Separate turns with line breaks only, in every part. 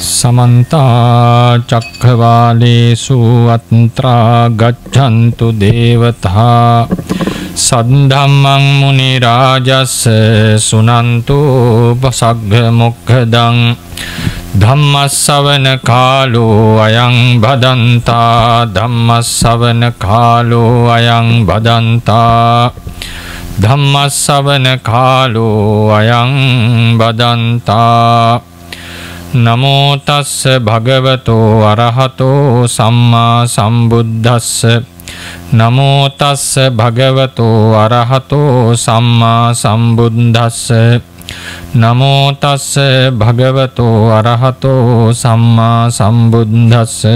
සමන්තා චක්ඛවාලේසු අත්‍රා ගච්ඡන්තු දේවතා සද්ධම්මං මුනි රාජස්ස සුනන්තු පසග්ග මොක්ඛදං ධම්මස්සවන කාලෝ අයං බදන්තා ධම්මස්සවන කාලෝ අයං බදන්තා ධම්මස්සවන කාලෝ අයං බදන්තා නමෝ තස්ස භගවතෝ අරහතෝ සම්මා සම්බුද්දස්ස. නමෝ තස්ස භගවතෝ අරහතෝ සම්මා සම්බුද්දස්ස. නමෝ තස්ස භගවතෝ අරහතෝ සම්මා සම්බුද්දස්ස.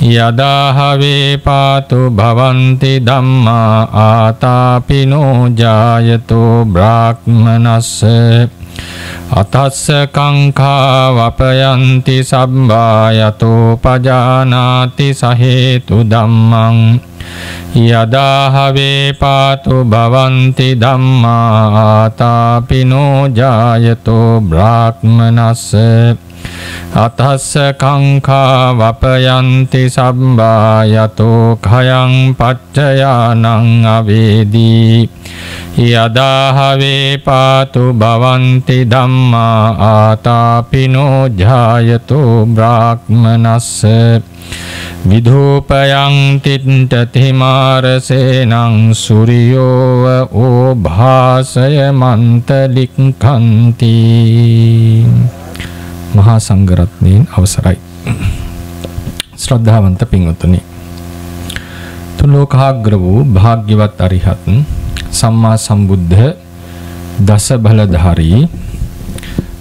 යදාහවේ පාතු භවන්ති ධම්මා ආතාපිනෝ ජායතෝ බ්‍රාහ්මනස්ස. අතස්ස කංකා වපයන්ති සබ්බායතෝ පජානාති සහේතු ධම්මං යදාහවේ පාතු භවන්ති ධම්මාතාපිනෝ ජායතෝ බ්‍රාහ්මනස්ස අතස්ස කංකා වපයන්ති සබ්බායතෝ khයං පච්චයානං අවේදී යදාහවේ පාතු භවන්ති ධම්මා ආතාපිනෝ ජායතෝ බ්‍රාහ්මනස්ස විධූපයං තින්ටතිමාරසේනං සුරියෝව ඕභාසය මන්තලික්කන්ති මහා සංඝරත්නයෙන් අවසරයි. ශ්‍රද්ධාවන්ත පින්වතුනි තුලෝකාග්‍ර වූ භාග්‍යවත් අරිහත් සම්මා සම්බුද්ධ දස බලධාරී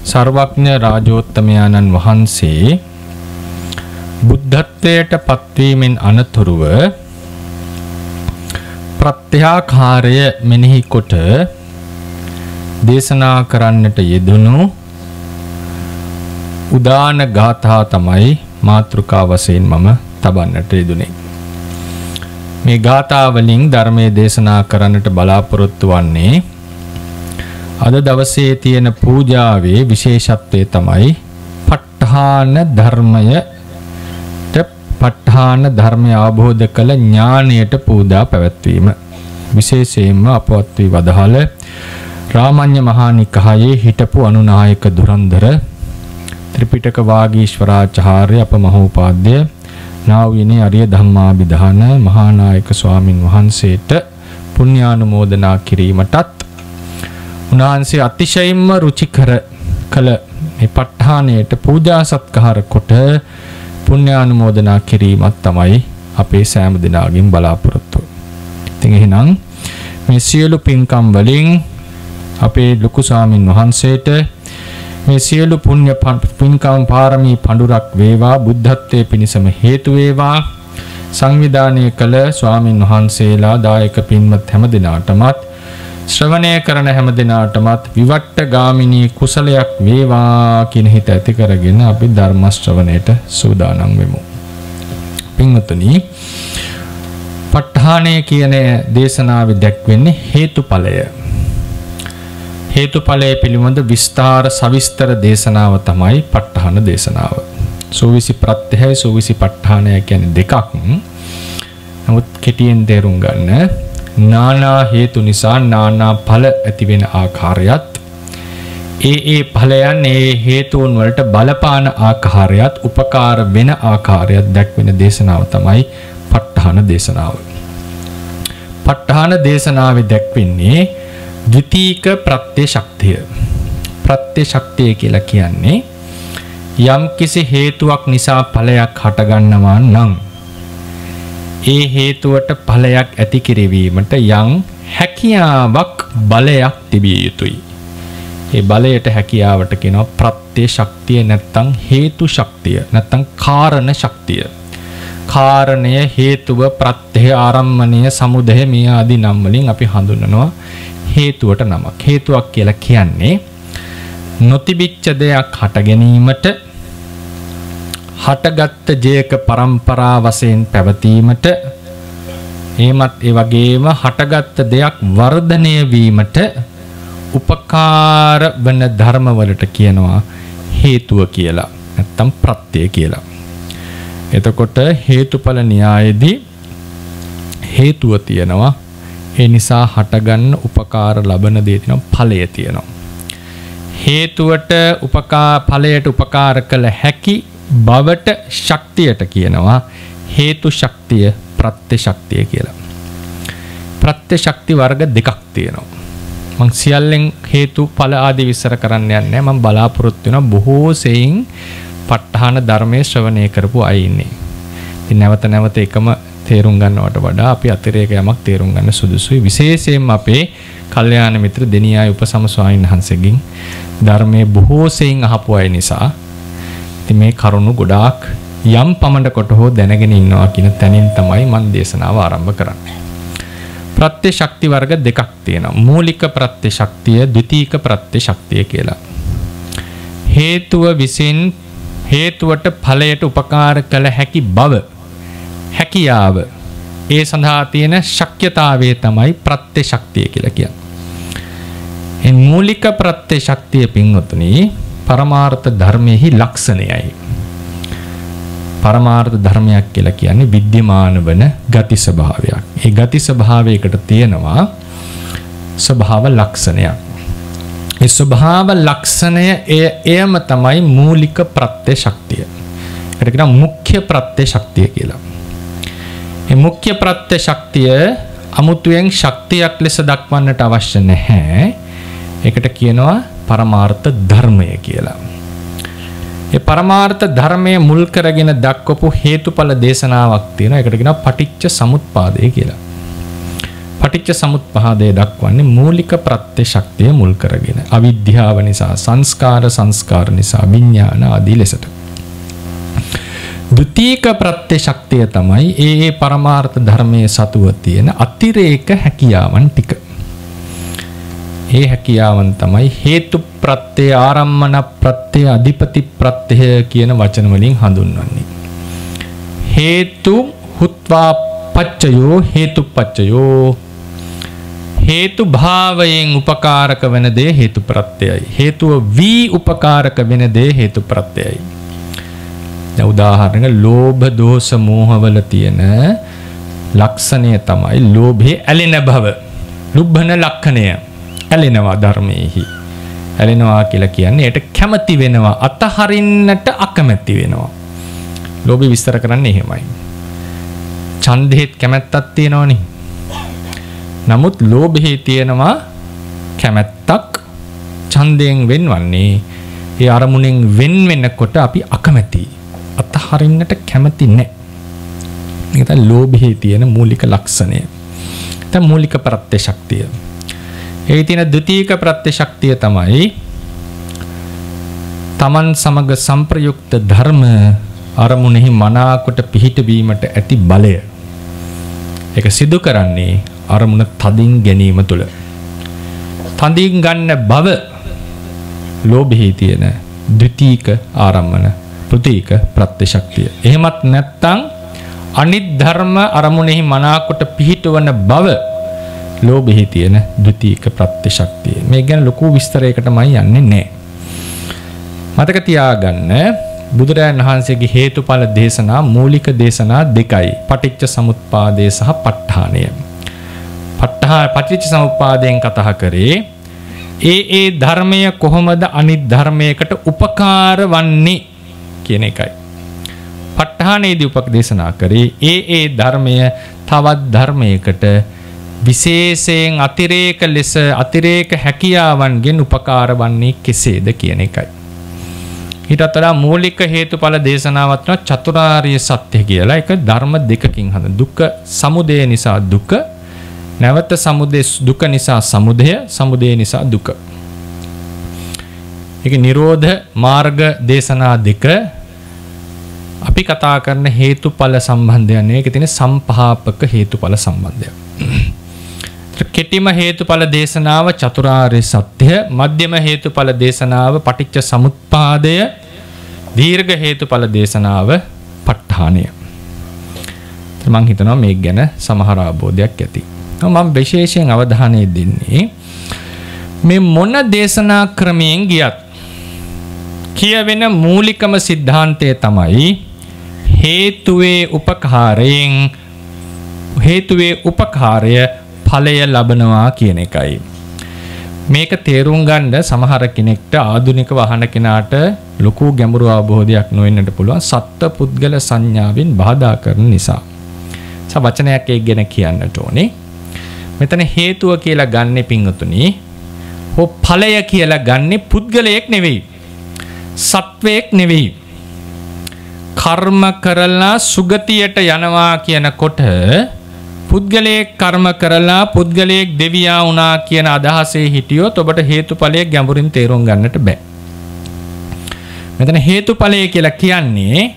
සර්වඥ රාජෝත්තමයාණන් වහන්සේ බුද්ධත්වයට පත්වීමෙන් අනතුරුව ප්‍රත්‍යාකාරය මෙනෙහි කොට දේශනා කරන්නට යෙදුණු උදාන ගාථා තමයි මාතෘකා වශයෙන් මම තබන්නට යෙදුනේ. මේ ගාථා වලින් ධර්මයේ දේශනා කරන්නට බලාපොරොත්තු වන්නේ අද දවසේ තියෙන පූජාවේ විශේෂත්වය තමයි ප ဋ ාණ ධර්මයට ප ဋ ාණ ධර්මය අවබෝධ කළ ඥාණයට පූජා පැවැත්වීම විශේෂයෙන්ම අපවත් වී වදාළ රාමඤ්ඤ මහානිකායේ හිටපු අනුනායක දුරන්දර ත්‍රිපිටක වාගීශ්වරාචාර්ය අප මහෝපාද්‍ය නාවිනේ අරිය ධම්මාභිධාන මහානායක ස්වාමින් වහන්සේට පුණ්‍යානුමෝදනා කිරීමටත් උන්වහන්සේ අතිශයින්ම රුචිකර කළ මේ ප ဋ ාණයට පූජා සත්කාර කොට පුණ්‍යානුමෝදනා කිරීමක් තමයි අපේ සෑම දිනාගෙන් බලාපොරොත්තු. ඉතින් එහෙනම් මේ සියලු පින්කම් වලින් අපේ ලොකු ස්වාමින් වහන්සේට මේ සියලු පුණ්‍ය පින්කම් පාරමී පඬුරක් වේවා බුද්ධත්වයේ පිණසම හේතු වේවා සංවිධානය කළ ස්වාමින් වහන්සේලා දායක පින්වත් හැම දිනාටමත් ශ්‍රවණය කරන හැම දිනාටමත් විවට්ට ගාමිනී කුසලයක් වේවා කියන හිත ඇති කරගෙන අපි ධර්ම ශ්‍රවණයට සූදානම් වෙමු. පින්වතුනි ප ဋ ාණය කියන දේශනාවේ දැක්වෙන්නේ හේතුඵලය. හේතුඵලය පිළිබඳ විස්තර සවිස්තර දේශනාව තමයි ප ဋ ාහන දේශනාව. සූවිසි ප්‍රත්‍යයයි සූවිසි ප ဋ ාණය කියන්නේ දෙකක්. නමුත් කෙටියෙන් තේරුම් ගන්න නානා හේතු නිසා නානා ඵල ඇති වෙන ආකාරයත් ඒ ඒ ඵලයන් ඒ හේතුන් වලට බලපාන ආකාරයත් උපකාර වෙන ආකාරයත් දැක්වෙන දේශනාව තමයි ප ဋ ාහන දේශනාව. ප ဋ ාහන දේශනාවේ දැක්වෙන්නේ ද්විතීක ප්‍රත්‍ය ශක්තිය. ප්‍රත්‍ය ශක්තිය කියලා කියන්නේ යම් කිසි හේතුවක් නිසා ඵලයක් හටගන්නවා නම් ඒ හේතුවට ඵලයක් ඇති කිරීමට යම් හැකියාවක් බලයක් තිබිය යුතුයි. ඒ බලයට හැකියාවට කියනවා ප්‍රත්‍ය ශක්තිය නැත්තම් හේතු ශක්තිය නැත්තම් කාරණ ශක්තිය. කාරණය හේතුව ප්‍රත්‍ය ආරම්මණය සමුදය මේ ආදී නම් වලින් අපි හඳුන්වනවා හේතුවට නමක්. හේතුවක් කියලා කියන්නේ නොතිබිච්ච දෙයක් හට ගැනීමට හටගත්ත ජයක પરම්පරා වශයෙන් පැවතීමට එහෙමත් ඒ වගේම හටගත්ත දෙයක් වර්ධනය වීමට උපකාර වන ධර්මවලට කියනවා හේතුව කියලා. නැත්තම් ප්‍රත්‍යය කියලා. එතකොට හේතුඵල න්‍යායේදී හේතුව තියෙනවා. ඒ නිසා හටගන්න උපකාර ලබන දේ තියෙනවා ඵලය තියෙනවා. හේතුවට උපකා ඵලයට උපකාර කළ හැකි බවට ශක්තියට කියනවා හේතු ශක්තිය ප්‍රත්‍ය ශක්තිය කියලා. ප්‍රත්‍ය ශක්ති වර්ග දෙකක් තියෙනවා. මං සියල්ලෙන් හේතු ඵල ආදී විස්තර කරන්න යන්නේ මම බලාපොරොත්තු වෙනවා බොහෝ සෙයින් ප ဋ ාහන ධර්මයේ ශ්‍රවණය කරපු අය ඉන්නේ. ඉතින් නැවත නැවත එකම තේරුම් ගන්නවට වඩා අපි අතිරේක යමක් තේරුම් ගන්න සුදුසුයි. විශේෂයෙන්ම අපේ කල්යාණ මිත්‍ර දෙනියායි උපසම ස්වාමීන් වහන්සේගෙන් ධර්මයේ බොහෝ සෙයින් අහපු අය නිසා ඉතින් මේ කරුණු ගොඩාක් යම් පමණ කොට හෝ දැනගෙන ඉන්නවා කියන තැනින් තමයි මම දේශනාව ආරම්භ කරන්නේ. ප්‍රත්‍ය ශක්ති වර්ග දෙකක් තියෙනවා. මූලික ප්‍රත්‍ය ශක්තිය, ද්විතීක ප්‍රත්‍ය ශක්තිය කියලා. හේතුව විසින් හේතුවට ඵලයට උපකාර කළ හැකි බව හැකියාව ඒ සඳහා තියෙන ශක්්‍යතාවය තමයි ප්‍රත්‍ය ශක්තිය කියලා කියන්නේ. මූලික ප්‍රත්‍ය ශක්තිය පින්වතුනි පරමාර්ථ ධර්මයෙහි ලක්ෂණයයි. පරමාර්ථ ධර්මයක් කියලා කියන්නේ විද්‍යමාන වන ගති ස්වභාවයක්. ඒ ගති ස්වභාවයකට තියෙනවා ස්වභාව ලක්ෂණයක්. ඒ ස්වභාව ලක්ෂණය එය එයම තමයි මූලික ප්‍රත්‍ය ශක්තිය. ඒකට කියනවා මුඛ්‍ය ප්‍රත්‍ය ශක්තිය කියලා. මේ මුඛ්‍ය ප්‍රත්‍ය ශක්තිය අමුතුවෙන් ශක්තියක් ලෙස දක්වන්නට අවශ්‍ය නැහැ. ඒකට කියනවා පරමාර්ථ ධර්මය කියලා. ඒ පරමාර්ථ ධර්මයේ මුල් කරගෙන දක්වපු හේතුඵල දේශනාවක් තියෙනවා. ඒකට කියනවා පටිච්ච සමුප්පාදය කියලා. පටිච්ච සමුප්පාදය දක්වන්නේ මූලික ප්‍රත්‍ය ශක්තිය මුල් කරගෙන. අවිද්‍යාව නිසා, සංස්කාර සංස්කාර නිසා, විඥාන ආදී ලෙසට. ද්විතීක ප්‍රත්‍ය ශක්තිය තමයි ඒ ඒ පරමාර්ථ ධර්මයේ සතුව තියෙන අතිරේක හැකියාවන් ටික. ඒ හැකියාවන් තමයි හේතු ප්‍රත්‍ය ආරම්මන ප්‍රත්‍ය අධිපති ප්‍රත්‍ය කියන වචන වලින් හඳුන්වන්නේ. හේතු හුත්වා පච්චයෝ හේතුපච්චයෝ හේතු භාවයෙන් උපකාරක වෙන දේ හේතු ප්‍රත්‍යයයි. හේතුව වී උපකාරක වෙන දේ හේතු ප්‍රත්‍යයයි. දැන් උදාහරණයක් ලෝභ දෝෂ මෝහවල තියෙන ලක්ෂණය තමයි ලෝභයේ ඇලෙන බව. ලුබ්බන ලක්ෂණය. ඇලෙනවා ධර්මයේහි. ඇලෙනවා කියලා කියන්නේ ඒට කැමති වෙනවා අතහරින්නට අකමැති වෙනවා. ලෝභය විස්තර කරන්නේ එහෙමයි. ඡන්දෙත් කැමැත්තක් තියෙනවනේ. නමුත් ලෝභයේ තියෙනවා කැමැත්තක් ඡන්දයෙන් වෙන්වන්නේ ඒ අරමුණෙන් වෙන් වෙනකොට අපි අකමැති. අතහරින්නට කැමති නැහැ. මේක තමයි ලෝභයේ තියෙන මූලික ලක්ෂණය. තමයි මූලික ප්‍රත්‍ය ශක්තිය. ඒ තියෙන ද්විතීක ප්‍රත්‍ය ශක්තිය තමයි තමන් සමග සංප්‍රයුක්ත ධර්ම අරමුණෙහි මනාකොට පිහිටවීමට ඇති බලය. ඒක සිදු කරන්නේ අරමුණ තදින් ගැනීම තුළ. තදින් ගන්න බව ලෝභෙහි තියෙන ද්විතීක ආරම්මන ප්‍රතීක ප්‍රත්‍ය ශක්තිය. එහෙමත් නැත්නම් අනිත් ධර්ම අරමුණෙහි මනාකොට පිහිටවන බව ලෝභෙහි තියෙන ද්විතීක ප්‍රත්‍ය ශක්තිය. මේ ගැන ලොකු විස්තරයකටමයි යන්නේ නැහැ. මතක තියාගන්න බුදුරජාණන් වහන්සේගේ හේතුඵල දේශනා මූලික දේශනා දෙකයි. පටිච්ච සමුප්පාදය සහ ප ဋ ාණය. ප ဋ ාහ පටිච්ච සමුප්පාදයෙන් කතා කරේ ඒ ඒ ධර්මය කොහොමද අනිත් ධර්මයකට උපකාර වන්නේ කියන එකයි. ප ဋ ාණයේදී උපදේශනා කරේ ඒ ඒ ධර්මය තවත් ධර්මයකට විශේෂයෙන් අතිරේක ලෙස අතිරේක හැකියාවන්ගෙන් උපකාර වන්නේ කෙසේද කියන එකයි. ඊටත් වඩා මූලික හේතුඵල දේශනාවක් තමයි චතුරාර්ය සත්‍ය කියලා. ඒක ධර්ම දෙකකින් හදන. දුක්ඛ සමුදය නිසා දුක, නැවත සමුදය දුක නිසා සමුදය, සමුදය නිසා දුක. ඒක නිරෝධ මාර්ග දේශනා දෙක අපි කතා කරන හේතුඵල සම්බන්ධයන්. මේකේ තියෙන සම්පහාපක හේතුඵල සම්බන්ධය. කෙටිම හේතුඵල දේශනාව චතුරාර්ය සත්‍ය මධ්‍යම හේතුඵල දේශනාව පටිච්ච සමුප්පාදය දීර්ඝ හේතුඵල දේශනාව ප ဋ ාණය මම හිතනවා මේක ගැන සමහර අවබෝධයක් ඇති. මම විශේෂයෙන් අවධානය දෙන්නේ මේ මොන දේශනා ක්‍රමයෙන් ගියත් කියවෙන මූලිකම සිද්ධාන්තය තමයි හේතුවේ උපකාරයෙන් හේතුවේ උපකාරය ඵලය ලබනවා කියන එකයි. මේක තේරුම් ගන්න සමහර කෙනෙක්ට ආධුනික වහන කෙනාට ලොකු ගැඹුරු අවබෝධයක් නොවෙන්නට පුළුවන් සත්ත්ව පුද්ගල සංඥාවෙන් බාධා කරන නිසා. ස වචනයක් ඒ ගැන කියන්නට ඕනේ. මෙතන හේතුව කියලා ගන්නෙ පිංගතුනි. හෝ ඵලය කියලා ගන්නෙ පුද්ගලයෙක් නෙවෙයි. සත්වයෙක් නෙවෙයි. කර්ම කරලා සුගතියට යනවා කියනකොට පුද්ගලයෙක් කර්ම කරලා පුද්ගලයෙක් දෙවියා වුණා කියන අදහසේ හිටියොත් ඔබට හේතුඵලය ගැඹුරින් තේරුම් ගන්නට බෑ. මෙතන හේතුඵලය කියලා කියන්නේ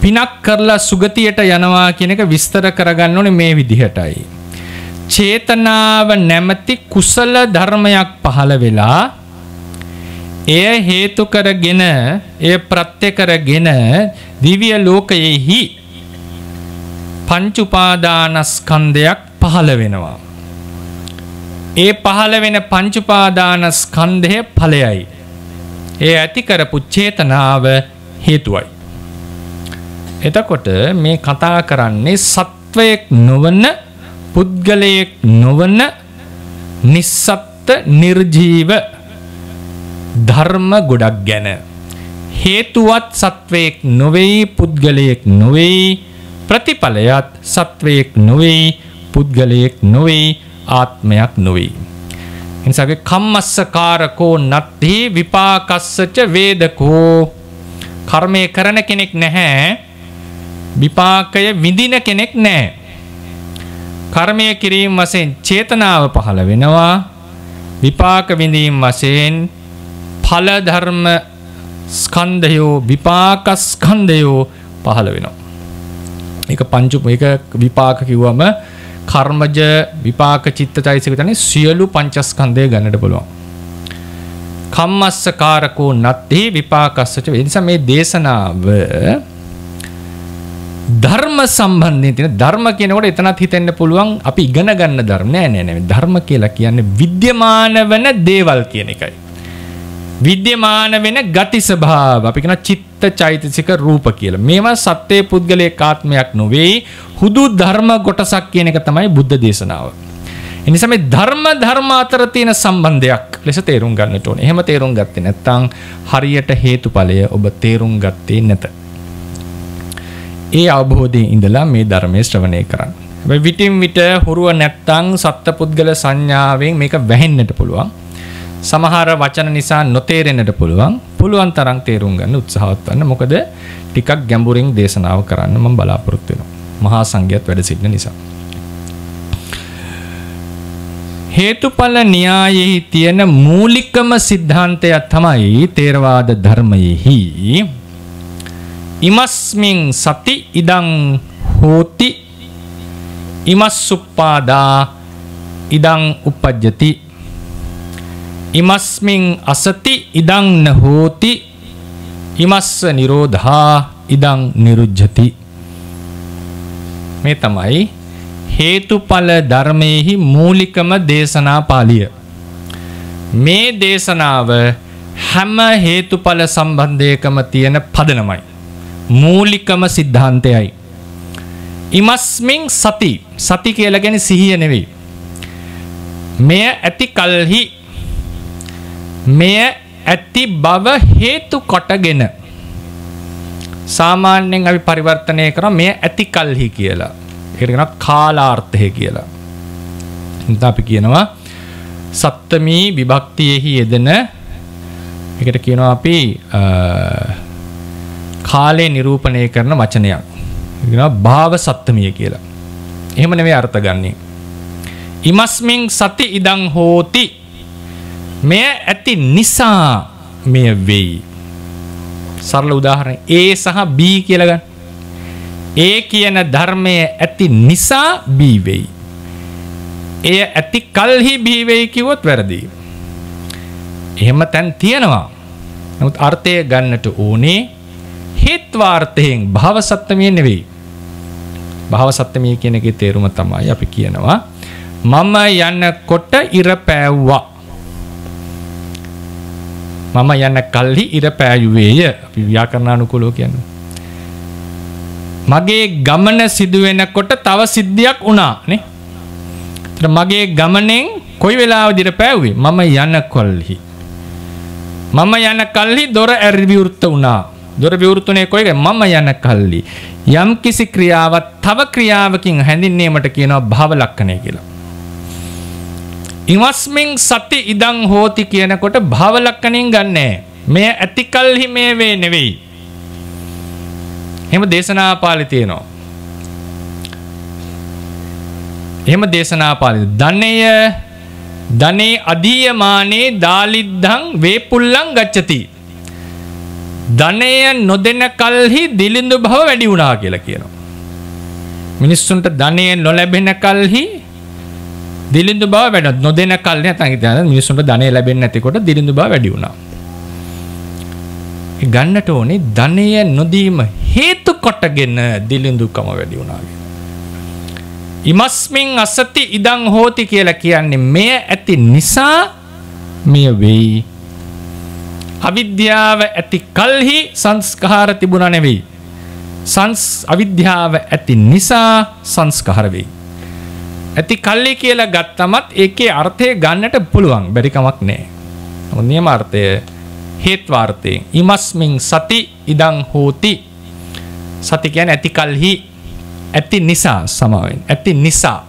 පිනක් කරලා සුගතියට යනවා කියන එක විස්තර කරගන්න ඕනේ මේ විදිහටයි. චේතනාව නැමැති කුසල ධර්මයක් පහළ වෙලා එය හේතු කරගෙන එය ප්‍රත්‍ය කරගෙන දිව්‍ය ලෝකයෙහි පංච උපාදානස්කන්ධයක් පහළ වෙනවා. ඒ පහළ වෙන පංච උපාදානස්කන්ධය ඵලයයි. ඒ ඇති කරපු චේතනාව හේතුවයි. එතකොට මේ කතා කරන්නේ සත්වයෙක් නොවන පුද්ගලයෙක් නොවන නිස්සත්ත නිර්ජීව ධර්ම ගොඩක් ගැන හේතුවත් සත්වයෙක් නොවෙයි පුද්ගලයෙක් නොවෙයි ප්‍රතිඵලයත් සත්වයෙක් නොවෙයි පුද්ගලයෙක් නොවෙයි ආත්මයක් නොවෙයි. එනිසාගේ කම්මස්සකාරකෝ නත්හි විපාකස්සච වේදකෝ කර්මය කරන කෙනෙක් නැහැ විපාකය විඳින කෙනෙක් නෑ. කර්මය කිරීම වසයෙන් චේතනාව පහළ වෙනවා විපාක විඳීම් වසයෙන් ඵලධර්ම ස්කන්ධයෝ විපාකස්කන්ධයෝ පහළ වෙනවා. ඒක පංච ඒක විපාක කිව්වම කර්මජ විපාක චිත්ත චෛතසික තනේ සියලු පංචස්කන්ධය ගන්නට පුළුවන්. කම්මස්සකාරකෝ නත්ති විපාකස්සච ඒ නිසා මේ දේශනාව ධර්ම සම්බන්ධයෙන් තියෙන ධර්ම කියනකොට එතනත් හිතෙන්න පුළුවන් අපි ඉගෙන ගන්න ධර්ම නෑ නෑ නෑ ධර්ම කියලා කියන්නේ විද්‍යමාන වෙන දේවල් කියන එකයි. විද්‍යමාන වෙන ගති ස්වභාව අපි කියන චිත්ත චෛතසික රූප කියලා. මේවා සත්‍යයේ පුද්ගලයේ ආත්මයක් නොවේ. හුදු ධර්ම කොටසක් කියන එක තමයි බුද්ධ දේශනාව. එනිසා මේ ධර්ම ධර්ම අතර තියෙන සම්බන්ධයක් ලෙස තේරුම් ගන්නට ඕනේ. එහෙම තේරුම් ගත්තේ නැත්නම් හරියට හේතුඵලය ඔබ තේරුම් ගත්තේ නැත. ඒ අවබෝධයෙන් ඉඳලා මේ ධර්මයේ ශ්‍රවණය කරන්න. හැබැයි විටින් විට හුරුව නැත්තම් සත්පුද්ගල සංඥාවෙන් මේක වැහෙන්නට පුළුවන්. සමහර වචන නිසා නොතේරෙන්නට පුළුවන්. පුළුවන් තරම් තේරුම් ගන්න උත්සාහවත් වෙන්න. මොකද ටිකක් ගැඹුරින් දේශනාව කරන්න මම බලාපොරොත්තු වෙනවා. මහා සංඝයාත් වැඩ සිටින නිසා. හේතුඵල න්‍යායෙහි තියෙන මූලිකම සිද්ධාන්තය තමයි තේරවාද ධර්මයෙහි ඉමස්මින් සති ඉදං හෝති ඉමස්සුප්පාදා ඉදං උපජ්ජති ඉමස්මින් අසති ඉදං නහෝති. ඉමස්ස නිරෝධා ඉදං නිරුජ්ජති මේ තමයි හේතුඵල ධර්මයෙහි මූලිකම දේශනා පාළිය. මේ දේශනාව හැම හේතුඵල සම්බන්ධයකම තියෙන පදනමයි. මූලිකම සිද්ධාන්තයයි. ඉමස්මින් සති. සති කියලා ගැන සිහිය නෙවෙයි. මෙය ඇති කල්හි මෙය ඇති බව හේතු කොටගෙන සාමාන්‍යයෙන් අපි පරිවර්තනය කරා මෙය ඇති කල්හි කියලා. ඒකට කියනවා කාලාර්ථය කියලා. ඉතින් අපි කියනවා සප්තමී විභක්තියෙහි යෙදෙන ඒකට කියනවා අපි කාලේ නිරූපණය කරන වචනයක්. කියනවා භාව සප්තමිය කියලා. එහෙම නෙවෙයි අර්ථ ගන්නේ. ඉමස්මින් සති ඉදං හෝති මෙය ඇති නිසා මෙය වෙයි. සරල උදාහරණ A සහ B කියලා ගන්න. A කියන ධර්මය ඇති නිසා B වෙයි. එය ඇති කල්හි B වෙයි කිව්වොත් වැරදි. එහෙම තැන් තියෙනවා. නමුත් අර්ථය ගන්නට ඕනේ හේත්වාර්ථයෙන් භව සත්‍යමිය නෙවෙයි. භව සත්‍යමිය කියන එකේ තේරුම තමයි අපි කියනවා මම යනකොට ඉර පෑව්වා මම යන කල්හි ඉර පෑයුවේය අපි ව්‍යාකරණානුකූලව කියන්නේ. මගේ ගමන සිදුවෙනකොට තව සිද්ධියක් වුණා නේ. මගේ ගමනෙන් කොයි වෙලාවදිර පෑව්වේ මම යන කොල්හි. මම යන කල්හි දොර ඇරි විවෘත්ත වුණා. දොර විවෘතුනේ කොයික මම යන කල්ලි. යම් කිසි ක්‍රියාවත් තව ක්‍රියාවකින් හැඳින්වීමට කියනවා භව ලක්ෂණය කියලා. ඉවස්මින් සති ඉදං හෝති කියනකොට භව ලක්ෂණයෙන් ගන්නෑ. මෙය ඇතිකල්හි මේ වේ නෙවෙයි. එහෙම දේශනා පාළි තියෙනවා. එහෙම දේශනා පාළි. ධනය ධනේ අධීයමානේ දාලිද්ධං වේපුල්ලං ගච්ඡති. ධනය නොදෙන කල්හි දිලිඳු භව වැඩි වුණා කියලා කියනවා. මිනිස්සුන්ට ධනය නොලැබෙන කල්හි දිලිඳු බව වැඩ නොදෙන කල් නැත්නම් ඉතින් මිනිස්සුන්ට ධනය ලැබෙන්නේ නැතිකොට දිලිඳු බව වැඩි වුණා. ගන්නට ඕනේ ධනය නොදීම හේතු කොටගෙන දිලිඳුකම වැඩි වුණා. ඉමස්මින් අසති ඉදං හෝති කියලා කියන්නේ මෙය ඇති නිසා මෙය වෙයි. අවිද්‍යාව ඇති කල්හි සංස්කාර තිබුණා නෙවෙයි. සංස් අවිද්‍යාව ඇති නිසා සංස්කාර වෙයි. ඇති කල්ලි කියලා ගත්තමත් ඒකේ අර්ථය ගන්නට පුළුවන්. බැරිකමක් නෑ. නියම අර්ථය හේත්වාර්ථයෙන් ඉමස්මින් සති ඉදං හෝති. සති කියන ඇති කල්හි ඇති නිසා සමාවෙන්. ඇති නිසා.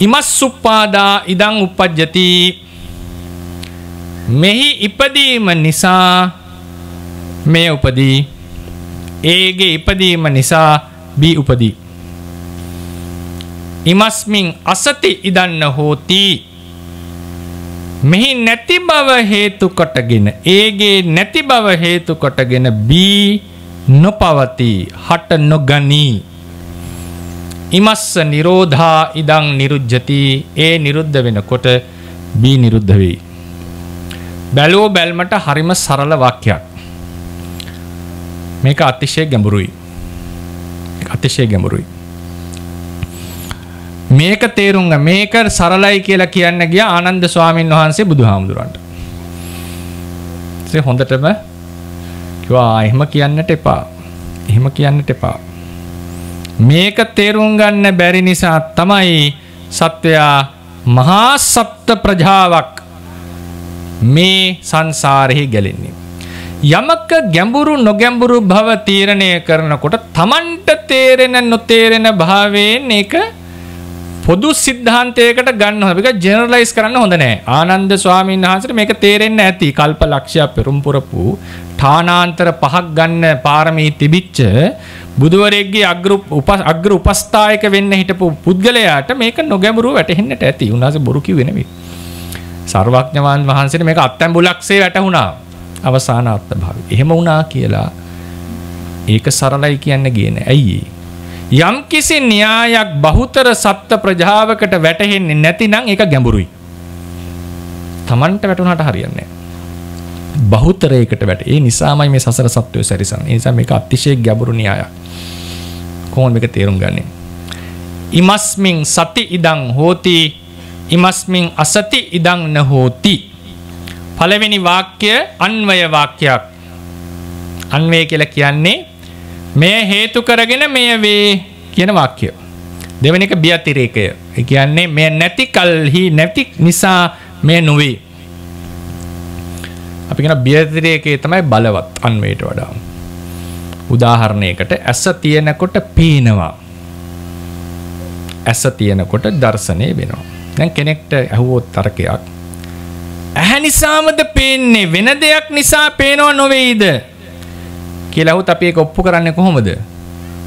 ඉමස් සුප්පාදා ඉදං උපජ්ජති. මෙහි ඉපදීම නිසා මේ උපදී. ඒගේ ඉපදීම නිසා බී උපදී. ඉමස්මින් අසති ඉදන්න හෝති. මෙහි නැති බව හේතු කොටගෙන ඒගේ නැති බව හේතු කොටගෙන බී නොපවති හට නොගනී. ඉමස්ස නිරෝධා ඉදං නිරුද්ධති ඒ නිරුද්ධ වෙනකොට බී නිරුද්ධ වෙයි. බැලෝ බැල්මට හරිම සරල වාක්‍යයක්. මේක අතිශය ගැඹුරුයි. අතිශය ගැඹුරුයි. මේක තේරුම් මේක සරලයි කියලා කියන්න ගිය ආනන්ද ස්වාමීන් වහන්සේ බුදුහාමුදුරන්ට. හොඳටම කිවා එහෙම කියන්නට එපා. එහෙම කියන්නට එපා. මේක තේරුම් ගන්න බැරි නිසා තමයි සත්වයා මහා සත්ත්ව ප්‍රජාවක් මේ සංසාරෙහි ගැලෙන්නේ. යමක ගැඹුරු නොගැඹුරු භව තීරණය කරනකොට තමන්ට තේරෙන නොතේරෙන භාවයෙන් ඒක පොදු සිද්ධාන්තයකට ගන්න හොඳ. මේක ජෙනරලයිස් කරන්න හොඳ නෑ. ආනන්ද ස්වාමීන් වහන්සේට මේක තේරෙන්නේ නැති. කල්ප ලක්ෂයක් පෙරම් පුරපු ඨානාන්තර පහක් ගන්න පාරමී තිබිච්ච බුදුවරයෙක්ගේ අග්‍ර උප අග්‍ර උපස්ථායක වෙන්න හිටපු පුද්ගලයාට මේක නොගැඹුරුව වැටහෙන්නට ඇති. උන්වහන්සේ බොරු කිව්වේ නෙවෙයි සර්වඥවාන් වහන්සේට මේක අත්ැඹුලක්සේ වැටහුණා. අවසාන අත්භාවය එහෙම වුණා කියලා ඒක සරලයි කියන්න ගියේ නෑ. ඇයි ඒ? යම්කිසි න්‍යායක් බහුතර සත්ත්ව ප්‍රජාවකට වැටහෙන්නේ නැතිනම් ඒක ගැඹුරුයි. Tamanට වැටුණාට හරියන්නේ නැහැ. බහුතරයකට වැට. ඒ නිසාමයි මේ සසර සත්වය සැරිසන්නේ. ඒ නිසා මේක අතිශය ගැඹුරු න්‍යායක්. කොහොමද මේක තේරුම් ගන්නේ? ඉමස්මින් සති ඉදං හෝති ඉමස්මින් අසති ඉදං නහෝති. පළවෙනි වාක්‍ය අන්වය වාක්‍යයක්. අන්වය කියලා කියන්නේ මෙය හේතු කරගෙන මෙය වේ කියන වාක්‍ය. දෙවැනි එක බියතිරේකය. ඒ කියන්නේ මෙය නැති කල්හි නැති නිසා මෙය නොවේ. අපි කියන බියතිරේකය තමයි බලවත් අන්වයට වඩා. උදාහරණයකට ඇස තියෙනකොට පේනවා. ඇස තියෙනකොට දර්ශනය වෙනවා. දැන් කෙනෙක්ට ඇහුවොත් තරකයක් ඇහැ නිසාමද පේන්නේ වෙන දෙයක් නිසා පේනව නොවේද කියලා හුත් අපි ඒක ඔප්පු කරන්නේ කොහොමද?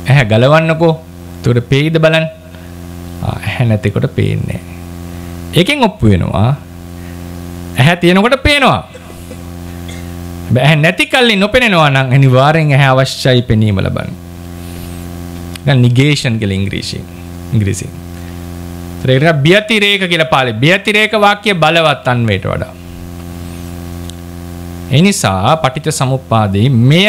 ඇහැ ගලවන්නකෝ. එතකොට පේයිද බලන්න. ඇහැ නැතිකොට පේන්නේ ඒකෙන් ඔප්පු වෙනවා. ඇහැ තියෙනකොට පේනවා. ඇහැ නැති කල්ලි නොපෙනෙනවා නම් අනිවාර්යෙන් ඇහැ අවශ්‍යයි පෙනීම ලබන්න. නිකන් නිගේෂන් කියලා ඉංග්‍රීසියෙන්. ඉංග්‍රීසියෙන්. ඒකට බියතිරේක කියලා පාලි. බියතිරේක වාක්‍ය බලවත් අන්වයට වඩා. එනිසා පටිච්ච සමුප්පාදේ මෙය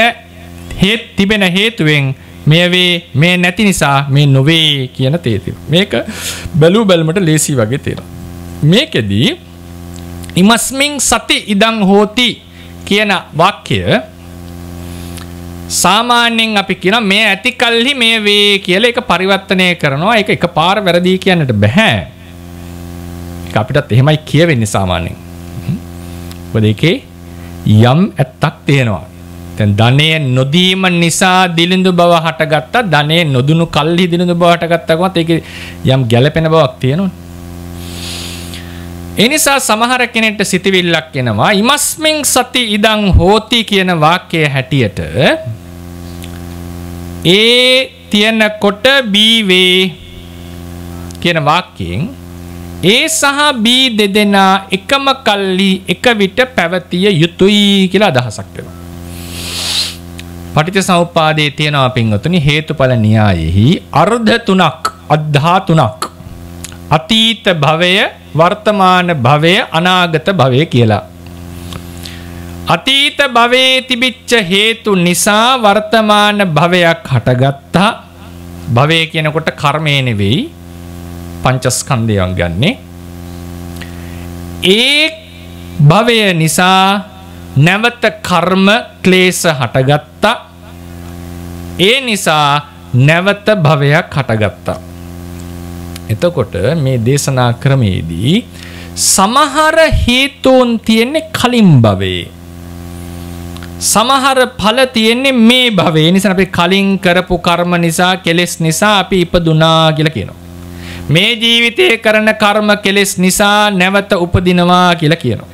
හේත් තිබෙන හේතුවෙන් මේ වේ මේ නැති නිසා මේ නොවේ කියන තේතිව. මේක බැලූ බැලමට ලේසි වගේ තේරෙනවා. මේකෙදී ඉමස්මින් සති ඉදං හෝති කියන වාක්‍ය සාමාන්‍යයෙන් අපි කියන මේ ඇති කල්හි මේ වේ කියලා එක පරිවර්තනය කරනවා ඒක එක පාර වැරදි කියන්නට බැහැ අපිටත් එහෙමයි කියවෙන්නේ සාමාන්‍යයෙන් මොකද ඒකේ යම් ඇත්තක් තියෙනවා දැන් ධනය නොදීම නිසා දිලිඳු බව හටගත්තා. ධනය නොදුණු කල්හි දිලිඳු බව හටගත්තා කොහොමද ඒකේ යම් ගැළපෙන බවක් තියෙනවනේ. එනිසා සමහර කෙනෙක්ට සිතවිල්ලක් එනවා. ඉමස්මින් සති ඉදං හෝති කියන වාක්‍යය හැටියට ඒ තියනකොට බීවේ කියන වාක්‍යයෙන් ඒ සහ බී දෙදෙනා එකම කල්ලි එක විට පැවතිය යුතුයි කියලා අදහසක් වෙනවා. පටිච්ච සමුප්පාදයේ තියෙනවා පින්වතුනි හේතුඵල න්‍යායෙහි අර්ධ තුනක් අද්ධා තුනක් අතීත භවය වර්තමාන භවය අනාගත භවය කියලා. අතීත භවයේ තිබිච්ච හේතු නිසා වර්තමාන භවයක් හටගත්තා. භවය කියනකොට කර්මය නෙවෙයි පංචස්කන්ධයන් ගන්නේ. ඒ භවය නිසා නැවත කර්ම ක්ලේශ හටගත්තා ඒ නිසා නැවත භවයක් හටගත්තා. එතකොට මේ දේශනා ක්‍රමේදී සමහර හේතුන් තියෙන්නේ කලින් භවයේ. සමහර ඵල තියෙන්නේ මේ භවයේ. නිසා අපි කලින් කරපු කර්ම නිසා කෙලෙස් නිසා අපි ඉපදුනා කියලා කියනවා. මේ ජීවිතයේ කරන කර්ම කෙලෙස් නිසා නැවත උපදිනවා කියලා කියනවා.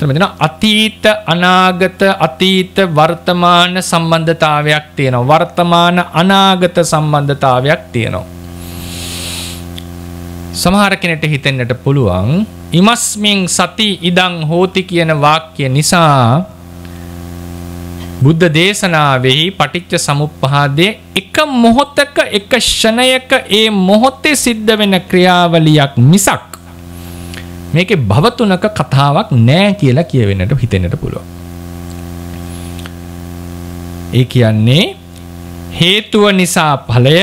එතන මෙතන අතීත අනාගත අතීත වර්තමාන සම්බන්ධතාවයක් තියෙනවා. වර්තමාන අනාගත සම්බන්ධතාවයක් තියෙනවා. සමහර කෙනෙට හිතෙන්නට පුළුවන් ඉමස්මින් සති ඉදං හෝති කියන වාක්‍ය නිසා බුද්ධ දේශනාවෙහි පටිච්ච සමුප්පහාදයේ එක මොහොතක එක ෂණයක ඒ මොහොතේ සිද්ධ වෙන ක්‍රියාවලියක් මිසක් මේකේ භව තුනක කතාවක් නෑ කියලා කියවෙන්නට හිතෙන්නට පුළුවන්. ඒ කියන්නේ හේතුව නිසා ඵලය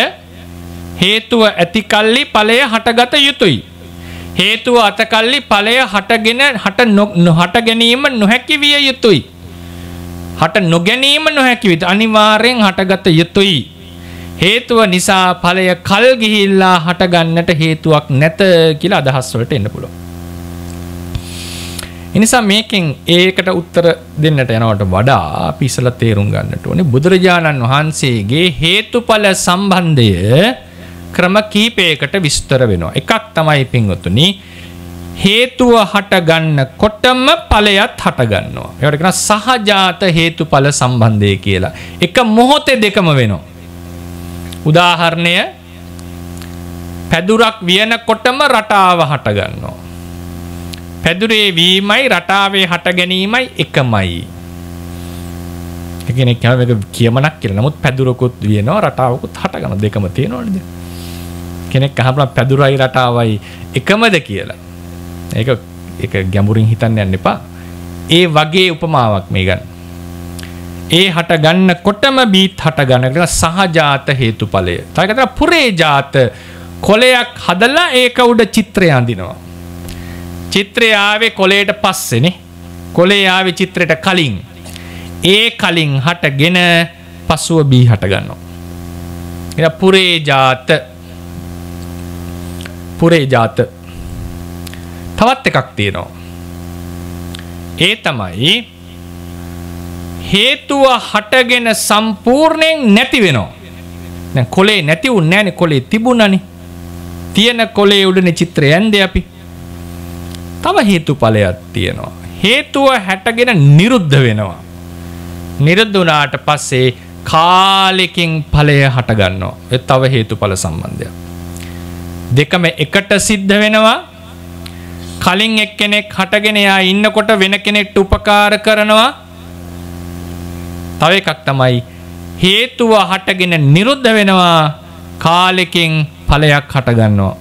හේතුව ඇතිකල්ලි ඵලය හටගත යුතුයි. හේතුව අතකල්ලි ඵලය හටගෙන හට නොහට ගැනීම නොහැකි විය යුතුයි. හට නොගැනීම නොහැකි විට අනිවාර්යෙන් හටගත යුතුයි. හේතුව නිසා ඵලය කල් ගිහිල්ලා හටගන්නට හේතුවක් නැත කියලා අදහස් වලට එන්න පුළුවන්. එනිසා මේකෙන් ඒකට උත්තර දෙන්නට යනවට වඩා අපි ඉස්සලා තේරුම් ගන්නට ඕනේ බුදුරජාණන් වහන්සේගේ හේතුඵල සම්බන්ධය ක්‍රම කීපයකට විස්තර වෙනවා. එකක් තමයි පින්වතුනි හේතුව හටගන්න කොටම ඵලයත් හටගන්නවා. ඒකට කියන සහජාත හේතුඵල සම්බන්ධය කියලා. එක මොහොතේ දෙකම වෙනවා. උදාහරණය පැදුරක් වියනකොටම රටාව හටගන්නවා. පැදුරේ වීමයි රටාවේ හට ගැනීමයි එකමයි. එකනෙක් කියන එක කියමනක් කියලා. නමුත් පැදුරකුත් වියනවා රටාවකුත් හටගන්න දෙකම තියෙනවනේ. කෙනෙක් අහපුවා පැදුරයි රටාවයි එකමද කියලා. ඒක ඒක ගැඹුරින් හිතන්න යන්න එපා. ඒ වගේ උපමාවක් මේ ගන්න. ඒ හට ගන්නකොටම බීත් හට ගන්න සහජාත හේතුඵලය. තව එකතර පුරේජාත කොලයක් හදලා ඒක උඩ චිත්‍රය අඳිනවා. චිත්‍රය ආවේ කොලයට පස්සේනේ. කොලේ ආවේ චිත්‍රයට කලින්. ඒ කලින් හටගෙන පසුව බී හට ගන්නවා. එයා පුරේජාත පුරේජාත තවත් එකක් තියෙනවා. ඒ තමයි හේතුව හටගෙන සම්පූර්ණයෙන් නැති වෙනවා. දැන් කොලේ නැති වුන්නේ නැහනේ කොලේ තිබුණානේ. තියෙන කොලේ උඩනේ චිත්‍රය ඇන්දේ අපි. තව හේතුඵලයක් තියෙනවා. හේතුව හැටගෙන නිරුද්ධ වෙනවා. නිරුද්ධ වුණාට පස්සේ කාලෙකින් ඵලය හට ගන්නවා. ඒ තව හේතුඵල සම්බන්ධයක්. දෙකම එකට සිද්ධ වෙනවා කලින් එක්කෙනෙක් හටගෙන යා ඉන්නකොට වෙන කෙනෙක්ට උපකාර කරනවා තව එකක් තමයි හේතුව හටගෙන නිරුද්ධ වෙනවා කාලෙකින් ඵලයක් හටගන්නවා